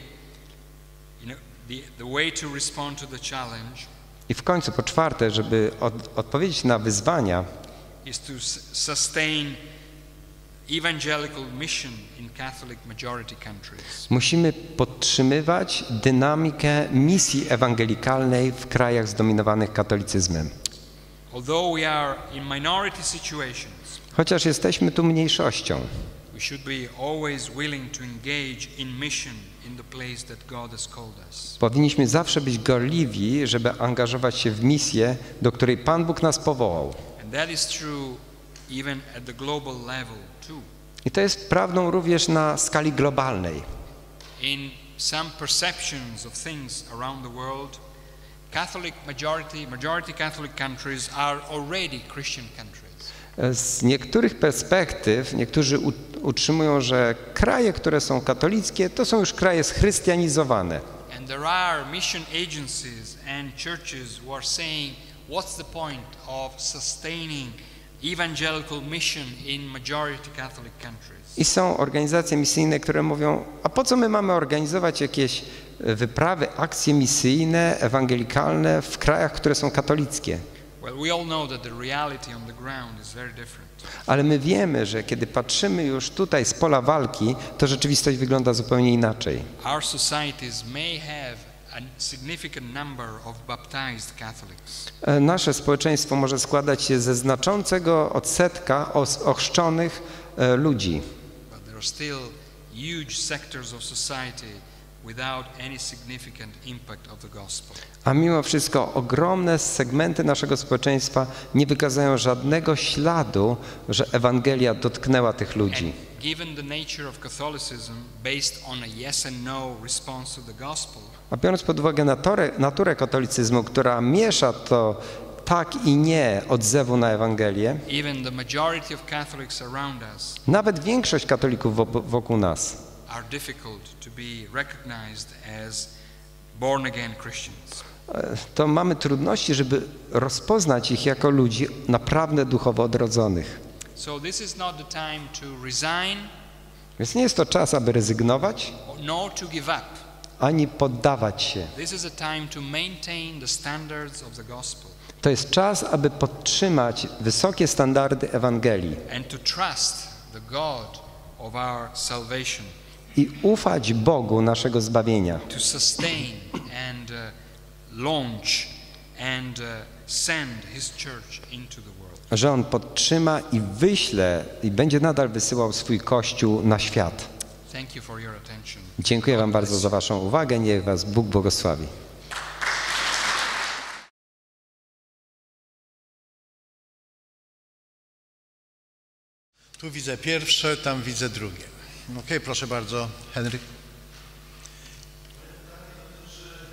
[SPEAKER 1] you know, the, the way to respond to the challenge
[SPEAKER 2] I w końcu, po czwarte, żeby od, odpowiedzieć na wyzwania,
[SPEAKER 1] to sustain evangelical mission in Catholic majority countries.
[SPEAKER 2] musimy podtrzymywać dynamikę misji ewangelikalnej w krajach zdominowanych katolicyzmem.
[SPEAKER 1] Although we are in minority situations,
[SPEAKER 2] Chociaż jesteśmy tu mniejszością,
[SPEAKER 1] we should be always willing to engage in mission in the place that God has called us.
[SPEAKER 2] powinniśmy zawsze być gorliwi, żeby angażować się w misję, do której Pan Bóg nas powołał.
[SPEAKER 1] And that is true even at the global level too.
[SPEAKER 2] I to jest prawdą również na skali globalnej.
[SPEAKER 1] In some perceptions of things around the world, Catholic majority, majority Catholic countries are already Christian countries.
[SPEAKER 2] Z niektórych perspektyw niektórzy utrzymują, że kraje, które są katolickie, to są już kraje schrystianizowane. I są organizacje misyjne, które mówią, a po co my mamy organizować jakieś e, wyprawy, akcje misyjne, ewangelikalne w krajach, które są katolickie? Ale my wiemy, że kiedy patrzymy już tutaj z pola walki, to rzeczywistość wygląda zupełnie inaczej.
[SPEAKER 1] Our societies may have a significant number of baptized Catholics,
[SPEAKER 2] Nasze społeczeństwo może składać się ze znaczącego odsetka ochrzczonych e, ludzi,
[SPEAKER 1] but there are still huge sectors of society
[SPEAKER 2] a mimo wszystko ogromne segmenty naszego społeczeństwa nie wykazują żadnego śladu, że Ewangelia dotknęła tych ludzi.
[SPEAKER 1] A
[SPEAKER 2] biorąc pod uwagę naturę, naturę katolicyzmu, która miesza to tak i nie odzewu na Ewangelię, nawet większość katolików wo- wokół nas
[SPEAKER 1] are difficult to be recognized as born again Christians.
[SPEAKER 2] e, to mamy trudności, żeby rozpoznać ich jako ludzi naprawdę duchowo odrodzonych.
[SPEAKER 1] So this is not the time to resign
[SPEAKER 2] Więc nie jest to czas, aby rezygnować,
[SPEAKER 1] to give up.
[SPEAKER 2] ani poddawać się.
[SPEAKER 1] This is a time to maintain the standards of the gospel
[SPEAKER 2] To jest czas, aby podtrzymać wysokie standardy Ewangelii
[SPEAKER 1] and to trust the God of our salvation
[SPEAKER 2] i ufać Bogu naszego zbawienia,
[SPEAKER 1] to sustain and uh, launch and uh, send his church into the world.
[SPEAKER 2] że On podtrzyma i wyśle i będzie nadal wysyłał swój Kościół na świat.
[SPEAKER 1] Thank you for your attention.
[SPEAKER 2] Dziękuję Wam bardzo za Waszą uwagę. Niech Was Bóg błogosławi.
[SPEAKER 3] Tu widzę pierwsze, tam widzę drugie. Okej, proszę bardzo, Henryk.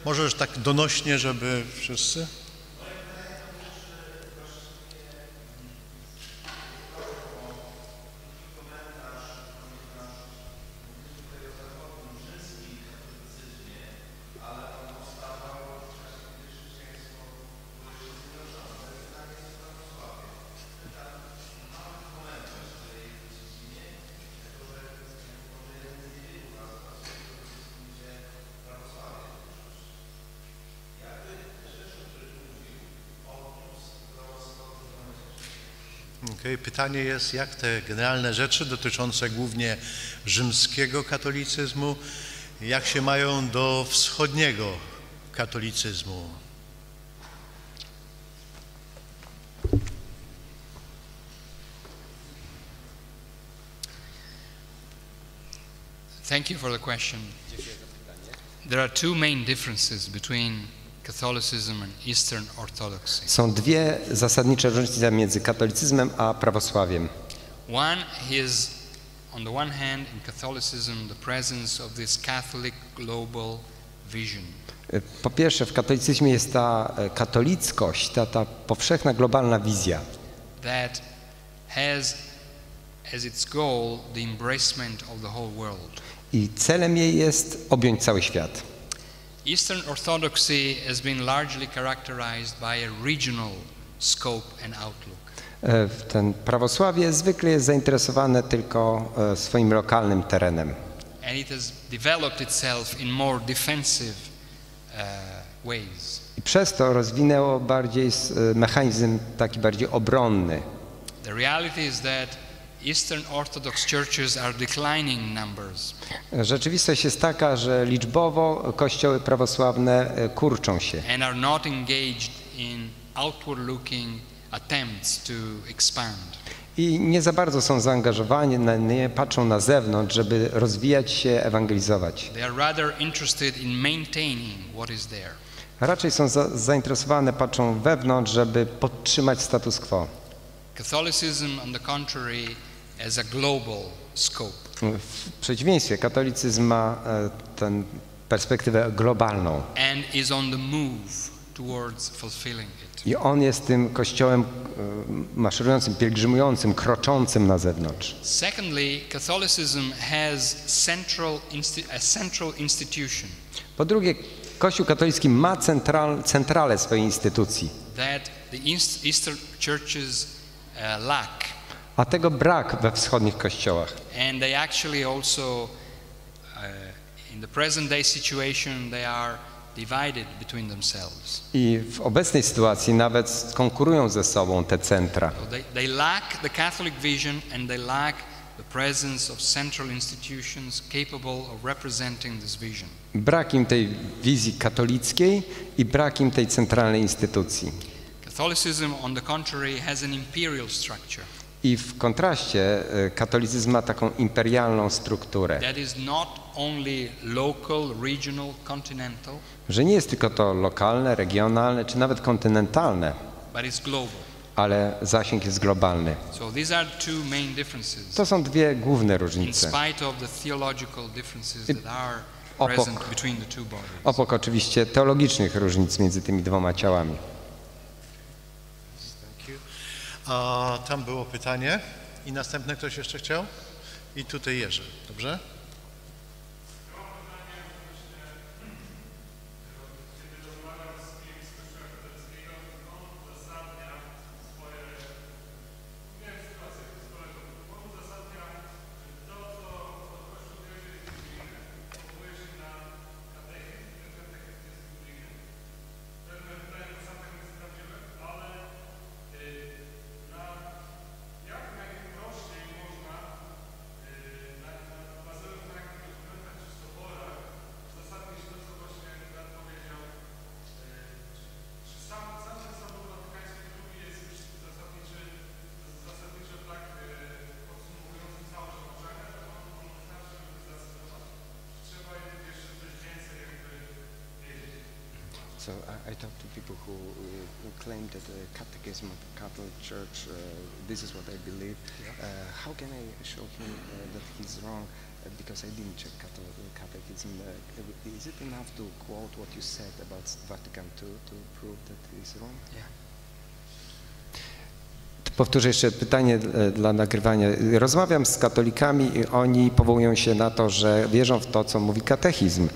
[SPEAKER 3] Możesz tak donośnie, żeby wszyscy? Okej, Pytanie jest, jak te generalne rzeczy dotyczące głównie rzymskiego katolicyzmu, jak się mają do wschodniego katolicyzmu?
[SPEAKER 1] Thank you for the question. There are two main differences between
[SPEAKER 2] Są dwie zasadnicze różnice między katolicyzmem a prawosławiem.
[SPEAKER 1] One is, on the one hand, in Catholicism, the presence of this Catholic global vision.
[SPEAKER 2] Po pierwsze, w katolicyzmie jest ta e, katolickość, ta, ta powszechna globalna wizja,
[SPEAKER 1] that has as its goal the embracement of the whole world.
[SPEAKER 2] i celem jej jest objąć cały świat.
[SPEAKER 1] Eastern Orthodoxy has been largely characterized by a regional scope and outlook.
[SPEAKER 2] E, Ten prawosławie zwykle jest zainteresowane tylko e, swoim lokalnym terenem.
[SPEAKER 1] And it has developed itself in more defensive uh, ways.
[SPEAKER 2] I przez to rozwinęło bardziej mechanizm taki bardziej obronny.
[SPEAKER 1] The reality is that Eastern Orthodox churches are declining in numbers.
[SPEAKER 2] Rzeczywistość jest taka, że liczbowo kościoły prawosławne e, kurczą się
[SPEAKER 1] and are not engaged in outward looking attempts to expand.
[SPEAKER 2] i nie za bardzo są zaangażowani, nie patrzą na zewnątrz, żeby rozwijać się, ewangelizować.
[SPEAKER 1] They are rather interested in maintaining what is there.
[SPEAKER 2] Raczej są za, zainteresowane, patrzą wewnątrz, żeby podtrzymać status quo.
[SPEAKER 1] Catholicism, on the contrary, has a global scope.
[SPEAKER 2] W przeciwieństwie katolicyzm ma e, tę perspektywę globalną
[SPEAKER 1] and is on the move towards fulfilling it.
[SPEAKER 2] i on jest tym kościołem e, maszerującym, pielgrzymującym, kroczącym na zewnątrz.
[SPEAKER 1] Secondly, Catholicism has central a central institution
[SPEAKER 2] Po drugie, Kościół katolicki ma central, centralę swojej instytucji,
[SPEAKER 1] that the East- Eastern churches uh, lack.
[SPEAKER 2] A tego brak we wschodnich kościołach.
[SPEAKER 1] And they actually also, uh, in the present day situation, they are divided between themselves.
[SPEAKER 2] I w obecnej sytuacji nawet konkurują ze sobą te centra.
[SPEAKER 1] So they, they lack the Catholic vision and they lack the presence of central institutions capable of representing this vision.
[SPEAKER 2] Brak im tej wizji katolickiej i brak im tej centralnej instytucji.
[SPEAKER 1] Catholicism, on the contrary, has an imperial structure
[SPEAKER 2] I w kontraście e, katolicyzm ma taką imperialną strukturę,
[SPEAKER 1] local, regional,
[SPEAKER 2] że nie jest tylko to lokalne, regionalne czy nawet kontynentalne, ale zasięg jest globalny.
[SPEAKER 1] So.
[SPEAKER 2] To są dwie główne różnice.
[SPEAKER 1] bodies.
[SPEAKER 2] Obok oczywiście teologicznych różnic między tymi dwoma ciałami.
[SPEAKER 3] A tam było pytanie i następne ktoś jeszcze chciał? I tutaj Jerzy, dobrze?
[SPEAKER 2] I, talk to people who, uh, who claim that the Catechism of the Catholic Church, uh, this is what I believe. Uh, how can I show him uh, that he's wrong? Uh, because I didn't check Catholic Catechism. Uh, is it enough to quote what you said about Vatican II to prove that he's wrong?
[SPEAKER 1] Yeah.
[SPEAKER 2] Powtórzę jeszcze pytanie e, dla nagrywania. Rozmawiam z katolikami i oni powołują się na to, że wierzą w to, co mówi katechizm.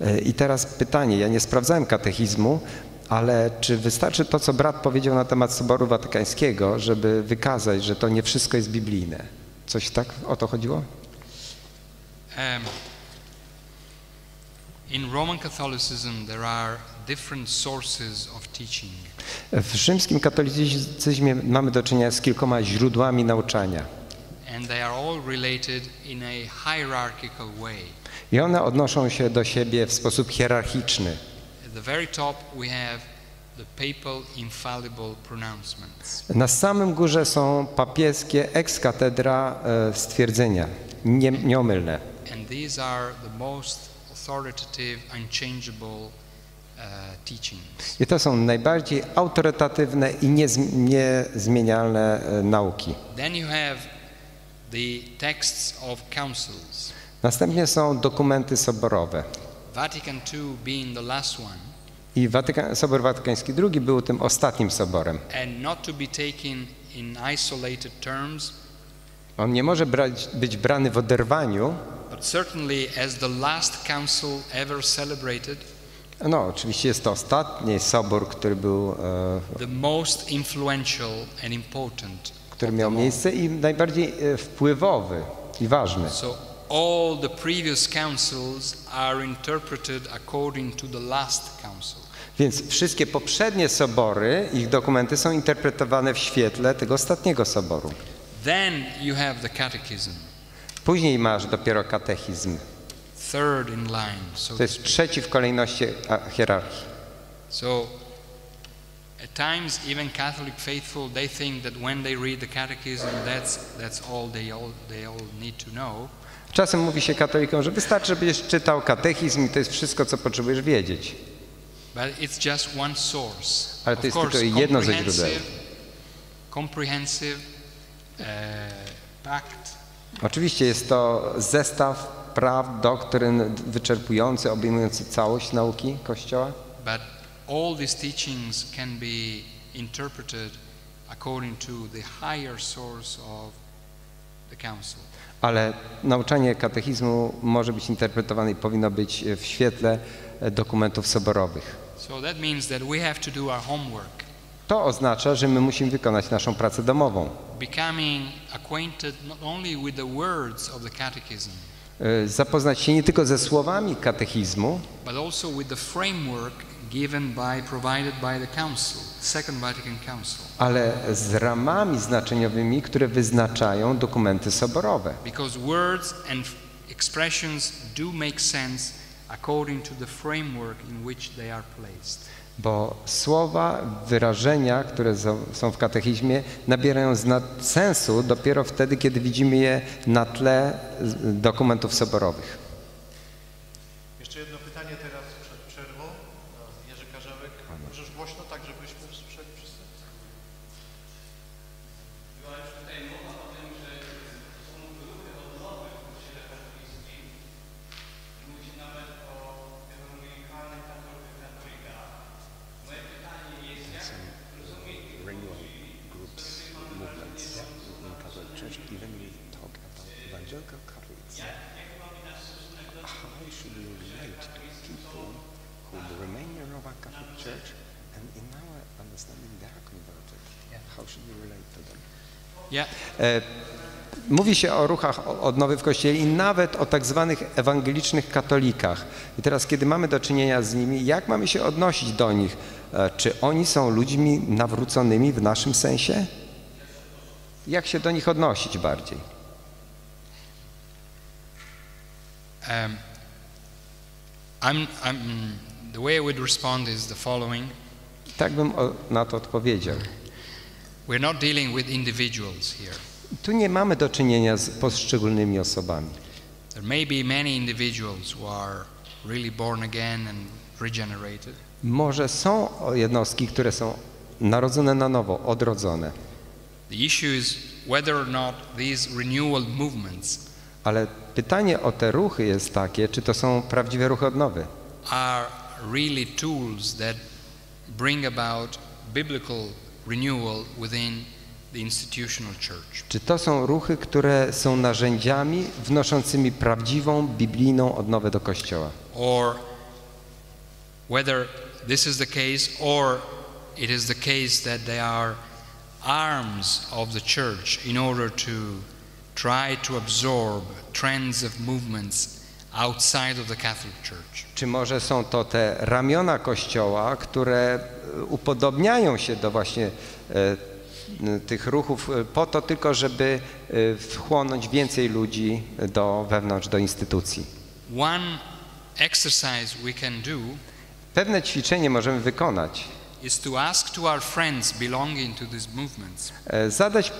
[SPEAKER 2] E, I teraz pytanie, ja nie sprawdzałem katechizmu, ale czy wystarczy to, co brat powiedział na temat Soboru Watykańskiego, żeby wykazać, że to nie wszystko jest biblijne? Coś tak o to chodziło?
[SPEAKER 1] Um, in Roman Catholicism, there are different sources of teaching.
[SPEAKER 2] W rzymskim katolicyzmie mamy do czynienia z kilkoma źródłami nauczania.
[SPEAKER 1] and they are all related in a hierarchical way.
[SPEAKER 2] I one odnoszą się do siebie w sposób hierarchiczny. Na samym górze są papieskie ex cathedra e, stwierdzenia, nie, nieomylne.
[SPEAKER 1] And these are the most authoritative, unchangeable.
[SPEAKER 2] I to są najbardziej autorytatywne i niezm- niezmienialne e, nauki. Następnie są dokumenty soborowe.
[SPEAKER 1] Vatican II being the last one,
[SPEAKER 2] I Watyka- Sobor Watykański II był tym ostatnim soborem.
[SPEAKER 1] and not to be taken in isolated terms,
[SPEAKER 2] On nie może brać, być brany w oderwaniu,
[SPEAKER 1] but certainly as the last council ever celebrated,
[SPEAKER 2] No, oczywiście jest to ostatni sobór, który był, e,
[SPEAKER 1] the most influential and important.
[SPEAKER 2] który miał miejsce i najbardziej e, wpływowy i ważny.
[SPEAKER 1] So all the previous councils are interpreted according to the last council.
[SPEAKER 2] Więc wszystkie poprzednie sobory, ich dokumenty są interpretowane w świetle tego ostatniego soboru.
[SPEAKER 1] Then you have the catechism,
[SPEAKER 2] Później masz dopiero katechizm.
[SPEAKER 1] Third in line. So,
[SPEAKER 2] To jest trzeci w kolejności hierarchii.
[SPEAKER 1] so at times even Catholic faithful they think that when they read the catechism that's that's all they all they all need to know.
[SPEAKER 2] Czasem mówi się katolikom, że wystarczy, żebyś czytał katechizm i to jest wszystko, co potrzebujesz wiedzieć.
[SPEAKER 1] But it's just one source.
[SPEAKER 2] Ale to jest
[SPEAKER 1] course,
[SPEAKER 2] tylko jedno ze źródeł.
[SPEAKER 1] comprehensive uh, pact
[SPEAKER 2] Oczywiście jest to zestaw praw, doktryn wyczerpujący, obejmujący całość nauki Kościoła,
[SPEAKER 1] But all these teachings can be interpreted according to the higher source of the council.
[SPEAKER 2] ale nauczanie katechizmu może być interpretowane i powinno być w świetle e, dokumentów soborowych.
[SPEAKER 1] So that means that we have to do our homework,
[SPEAKER 2] To oznacza, że my musimy wykonać naszą pracę domową,
[SPEAKER 1] becoming acquainted not only with the words of the catechism,
[SPEAKER 2] E, zapoznać się nie tylko ze słowami katechizmu, ale z ramami znaczeniowymi, które wyznaczają dokumenty soborowe.
[SPEAKER 1] Because words and expressions do make sense according to the framework in which they are placed.
[SPEAKER 2] Bo słowa, wyrażenia, które są- w katechizmie, nabierają sensu dopiero wtedy, kiedy widzimy je na tle dokumentów soborowych.
[SPEAKER 3] Jeszcze jedno pytanie teraz przed przerwą. No, Jerzy Karzełek, możesz głośno tak, żebyśmy słyszeli wszyscy?
[SPEAKER 4] renewal groups, movements in Catholic Church, even we talk about evangelical Catholics. How should we relate to people who remain in Roman Catholic Church and in our understanding they are converted? How should we relate to them?
[SPEAKER 1] Yeah,
[SPEAKER 2] E, Mówi się o ruchach odnowy w Kościele i nawet o tak zwanych ewangelicznych katolikach. I teraz, kiedy mamy do czynienia z nimi, jak mamy się odnosić do nich? E, Czy oni są ludźmi nawróconymi w naszym sensie? Jak się do nich odnosić bardziej?
[SPEAKER 1] um, I'm, I'm, the way I would respond is the following.
[SPEAKER 2] Tak bym o- na to odpowiedział.
[SPEAKER 1] We're not dealing with individuals here.
[SPEAKER 2] Tu nie mamy do czynienia z poszczególnymi osobami. Może są jednostki, które są narodzone na nowo, odrodzone, ale pytanie o te ruchy jest takie, czy to są prawdziwe ruchy odnowy.
[SPEAKER 1] are really tools that bring about biblical renewal within.
[SPEAKER 2] Czy to są ruchy, które są narzędziami wnoszącymi prawdziwą, biblijną odnowę do Kościoła?
[SPEAKER 1] Or whether this is the case, or it is the case that they are arms of the church in order to try to absorb trends of movements outside of the Catholic Church.
[SPEAKER 2] Czy może są to te ramiona Kościoła, które upodobniają się do właśnie e, tych ruchów e, po to tylko, żeby e, wchłonąć więcej ludzi do wewnątrz, do instytucji?
[SPEAKER 1] One exercise we can do
[SPEAKER 2] Pewne ćwiczenie możemy wykonać,
[SPEAKER 1] is to ask to our friends belonging to these movements
[SPEAKER 2] e, zadać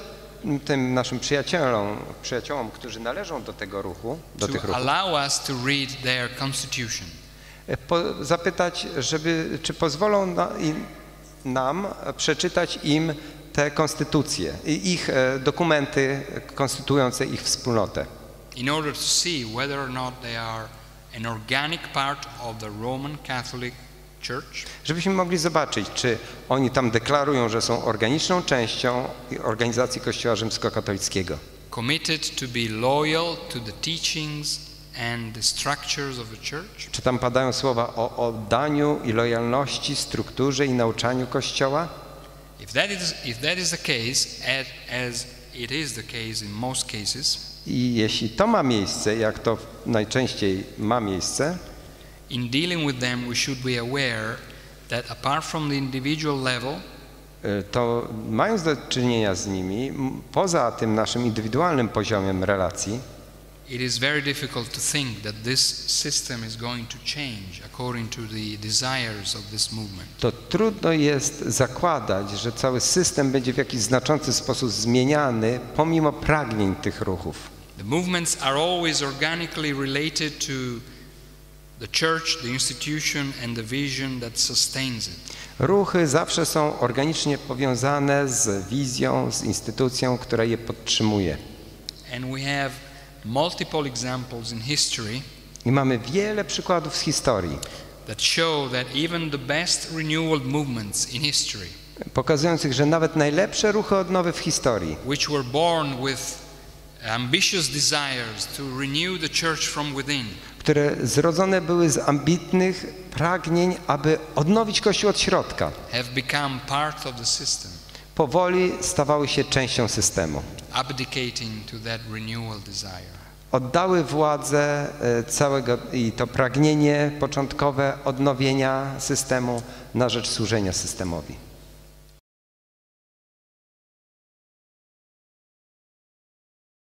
[SPEAKER 2] tym naszym przyjaciołom, przyjaciołom, którzy należą do tego ruchu, do tych
[SPEAKER 1] to
[SPEAKER 2] ruchów,
[SPEAKER 1] allow us to read their constitution.
[SPEAKER 2] e, po, zapytać, żeby, czy pozwolą na, nam przeczytać im te konstytucje, i ich e, dokumenty konstytuujące ich wspólnotę,
[SPEAKER 1] in order to see whether or not they are an organic part of the Roman Catholic Church
[SPEAKER 2] żebyśmy mogli zobaczyć, czy oni tam deklarują, że są organiczną częścią organizacji Kościoła Rzymskokatolickiego,
[SPEAKER 1] committed to be loyal to the teachings and the structures of the church?
[SPEAKER 2] Czy tam padają słowa o oddaniu i lojalności strukturze i nauczaniu Kościoła?
[SPEAKER 1] If that is, if that is the case, as, as it is the case in most cases,
[SPEAKER 2] I jeśli to ma miejsce, jak to najczęściej ma miejsce,
[SPEAKER 1] in dealing with them, we should be aware that apart from the individual level,
[SPEAKER 2] y, to mając do czynienia z nimi, poza tym naszym indywidualnym poziomem relacji,
[SPEAKER 1] it is very difficult to think that this system is going to change according to the desires of this movement.
[SPEAKER 2] to trudno jest zakładać, że cały system będzie w jakiś znaczący sposób zmieniany pomimo pragnień tych ruchów.
[SPEAKER 1] The movements are always organically related to the church, the institution, and the vision that sustains it.
[SPEAKER 2] Ruchy zawsze są organicznie powiązane z wizją, z instytucją, która je podtrzymuje.
[SPEAKER 1] And we have multiple examples in history
[SPEAKER 2] I mamy wiele przykładów z historii,
[SPEAKER 1] that show that even the best renewal movements in history,
[SPEAKER 2] pokazujących, że nawet najlepsze ruchy odnowy w historii,
[SPEAKER 1] which were born with ambitious desires to renew the church from within,
[SPEAKER 2] które zrodzone były z ambitnych pragnień, aby odnowić Kościół od środka,
[SPEAKER 1] have become part of the system,
[SPEAKER 2] powoli stawały się częścią systemu.
[SPEAKER 1] abdicating to that renewal desire.
[SPEAKER 2] Oddały władzę e, całego i to pragnienie początkowe odnowienia systemu na rzecz służenia systemowi.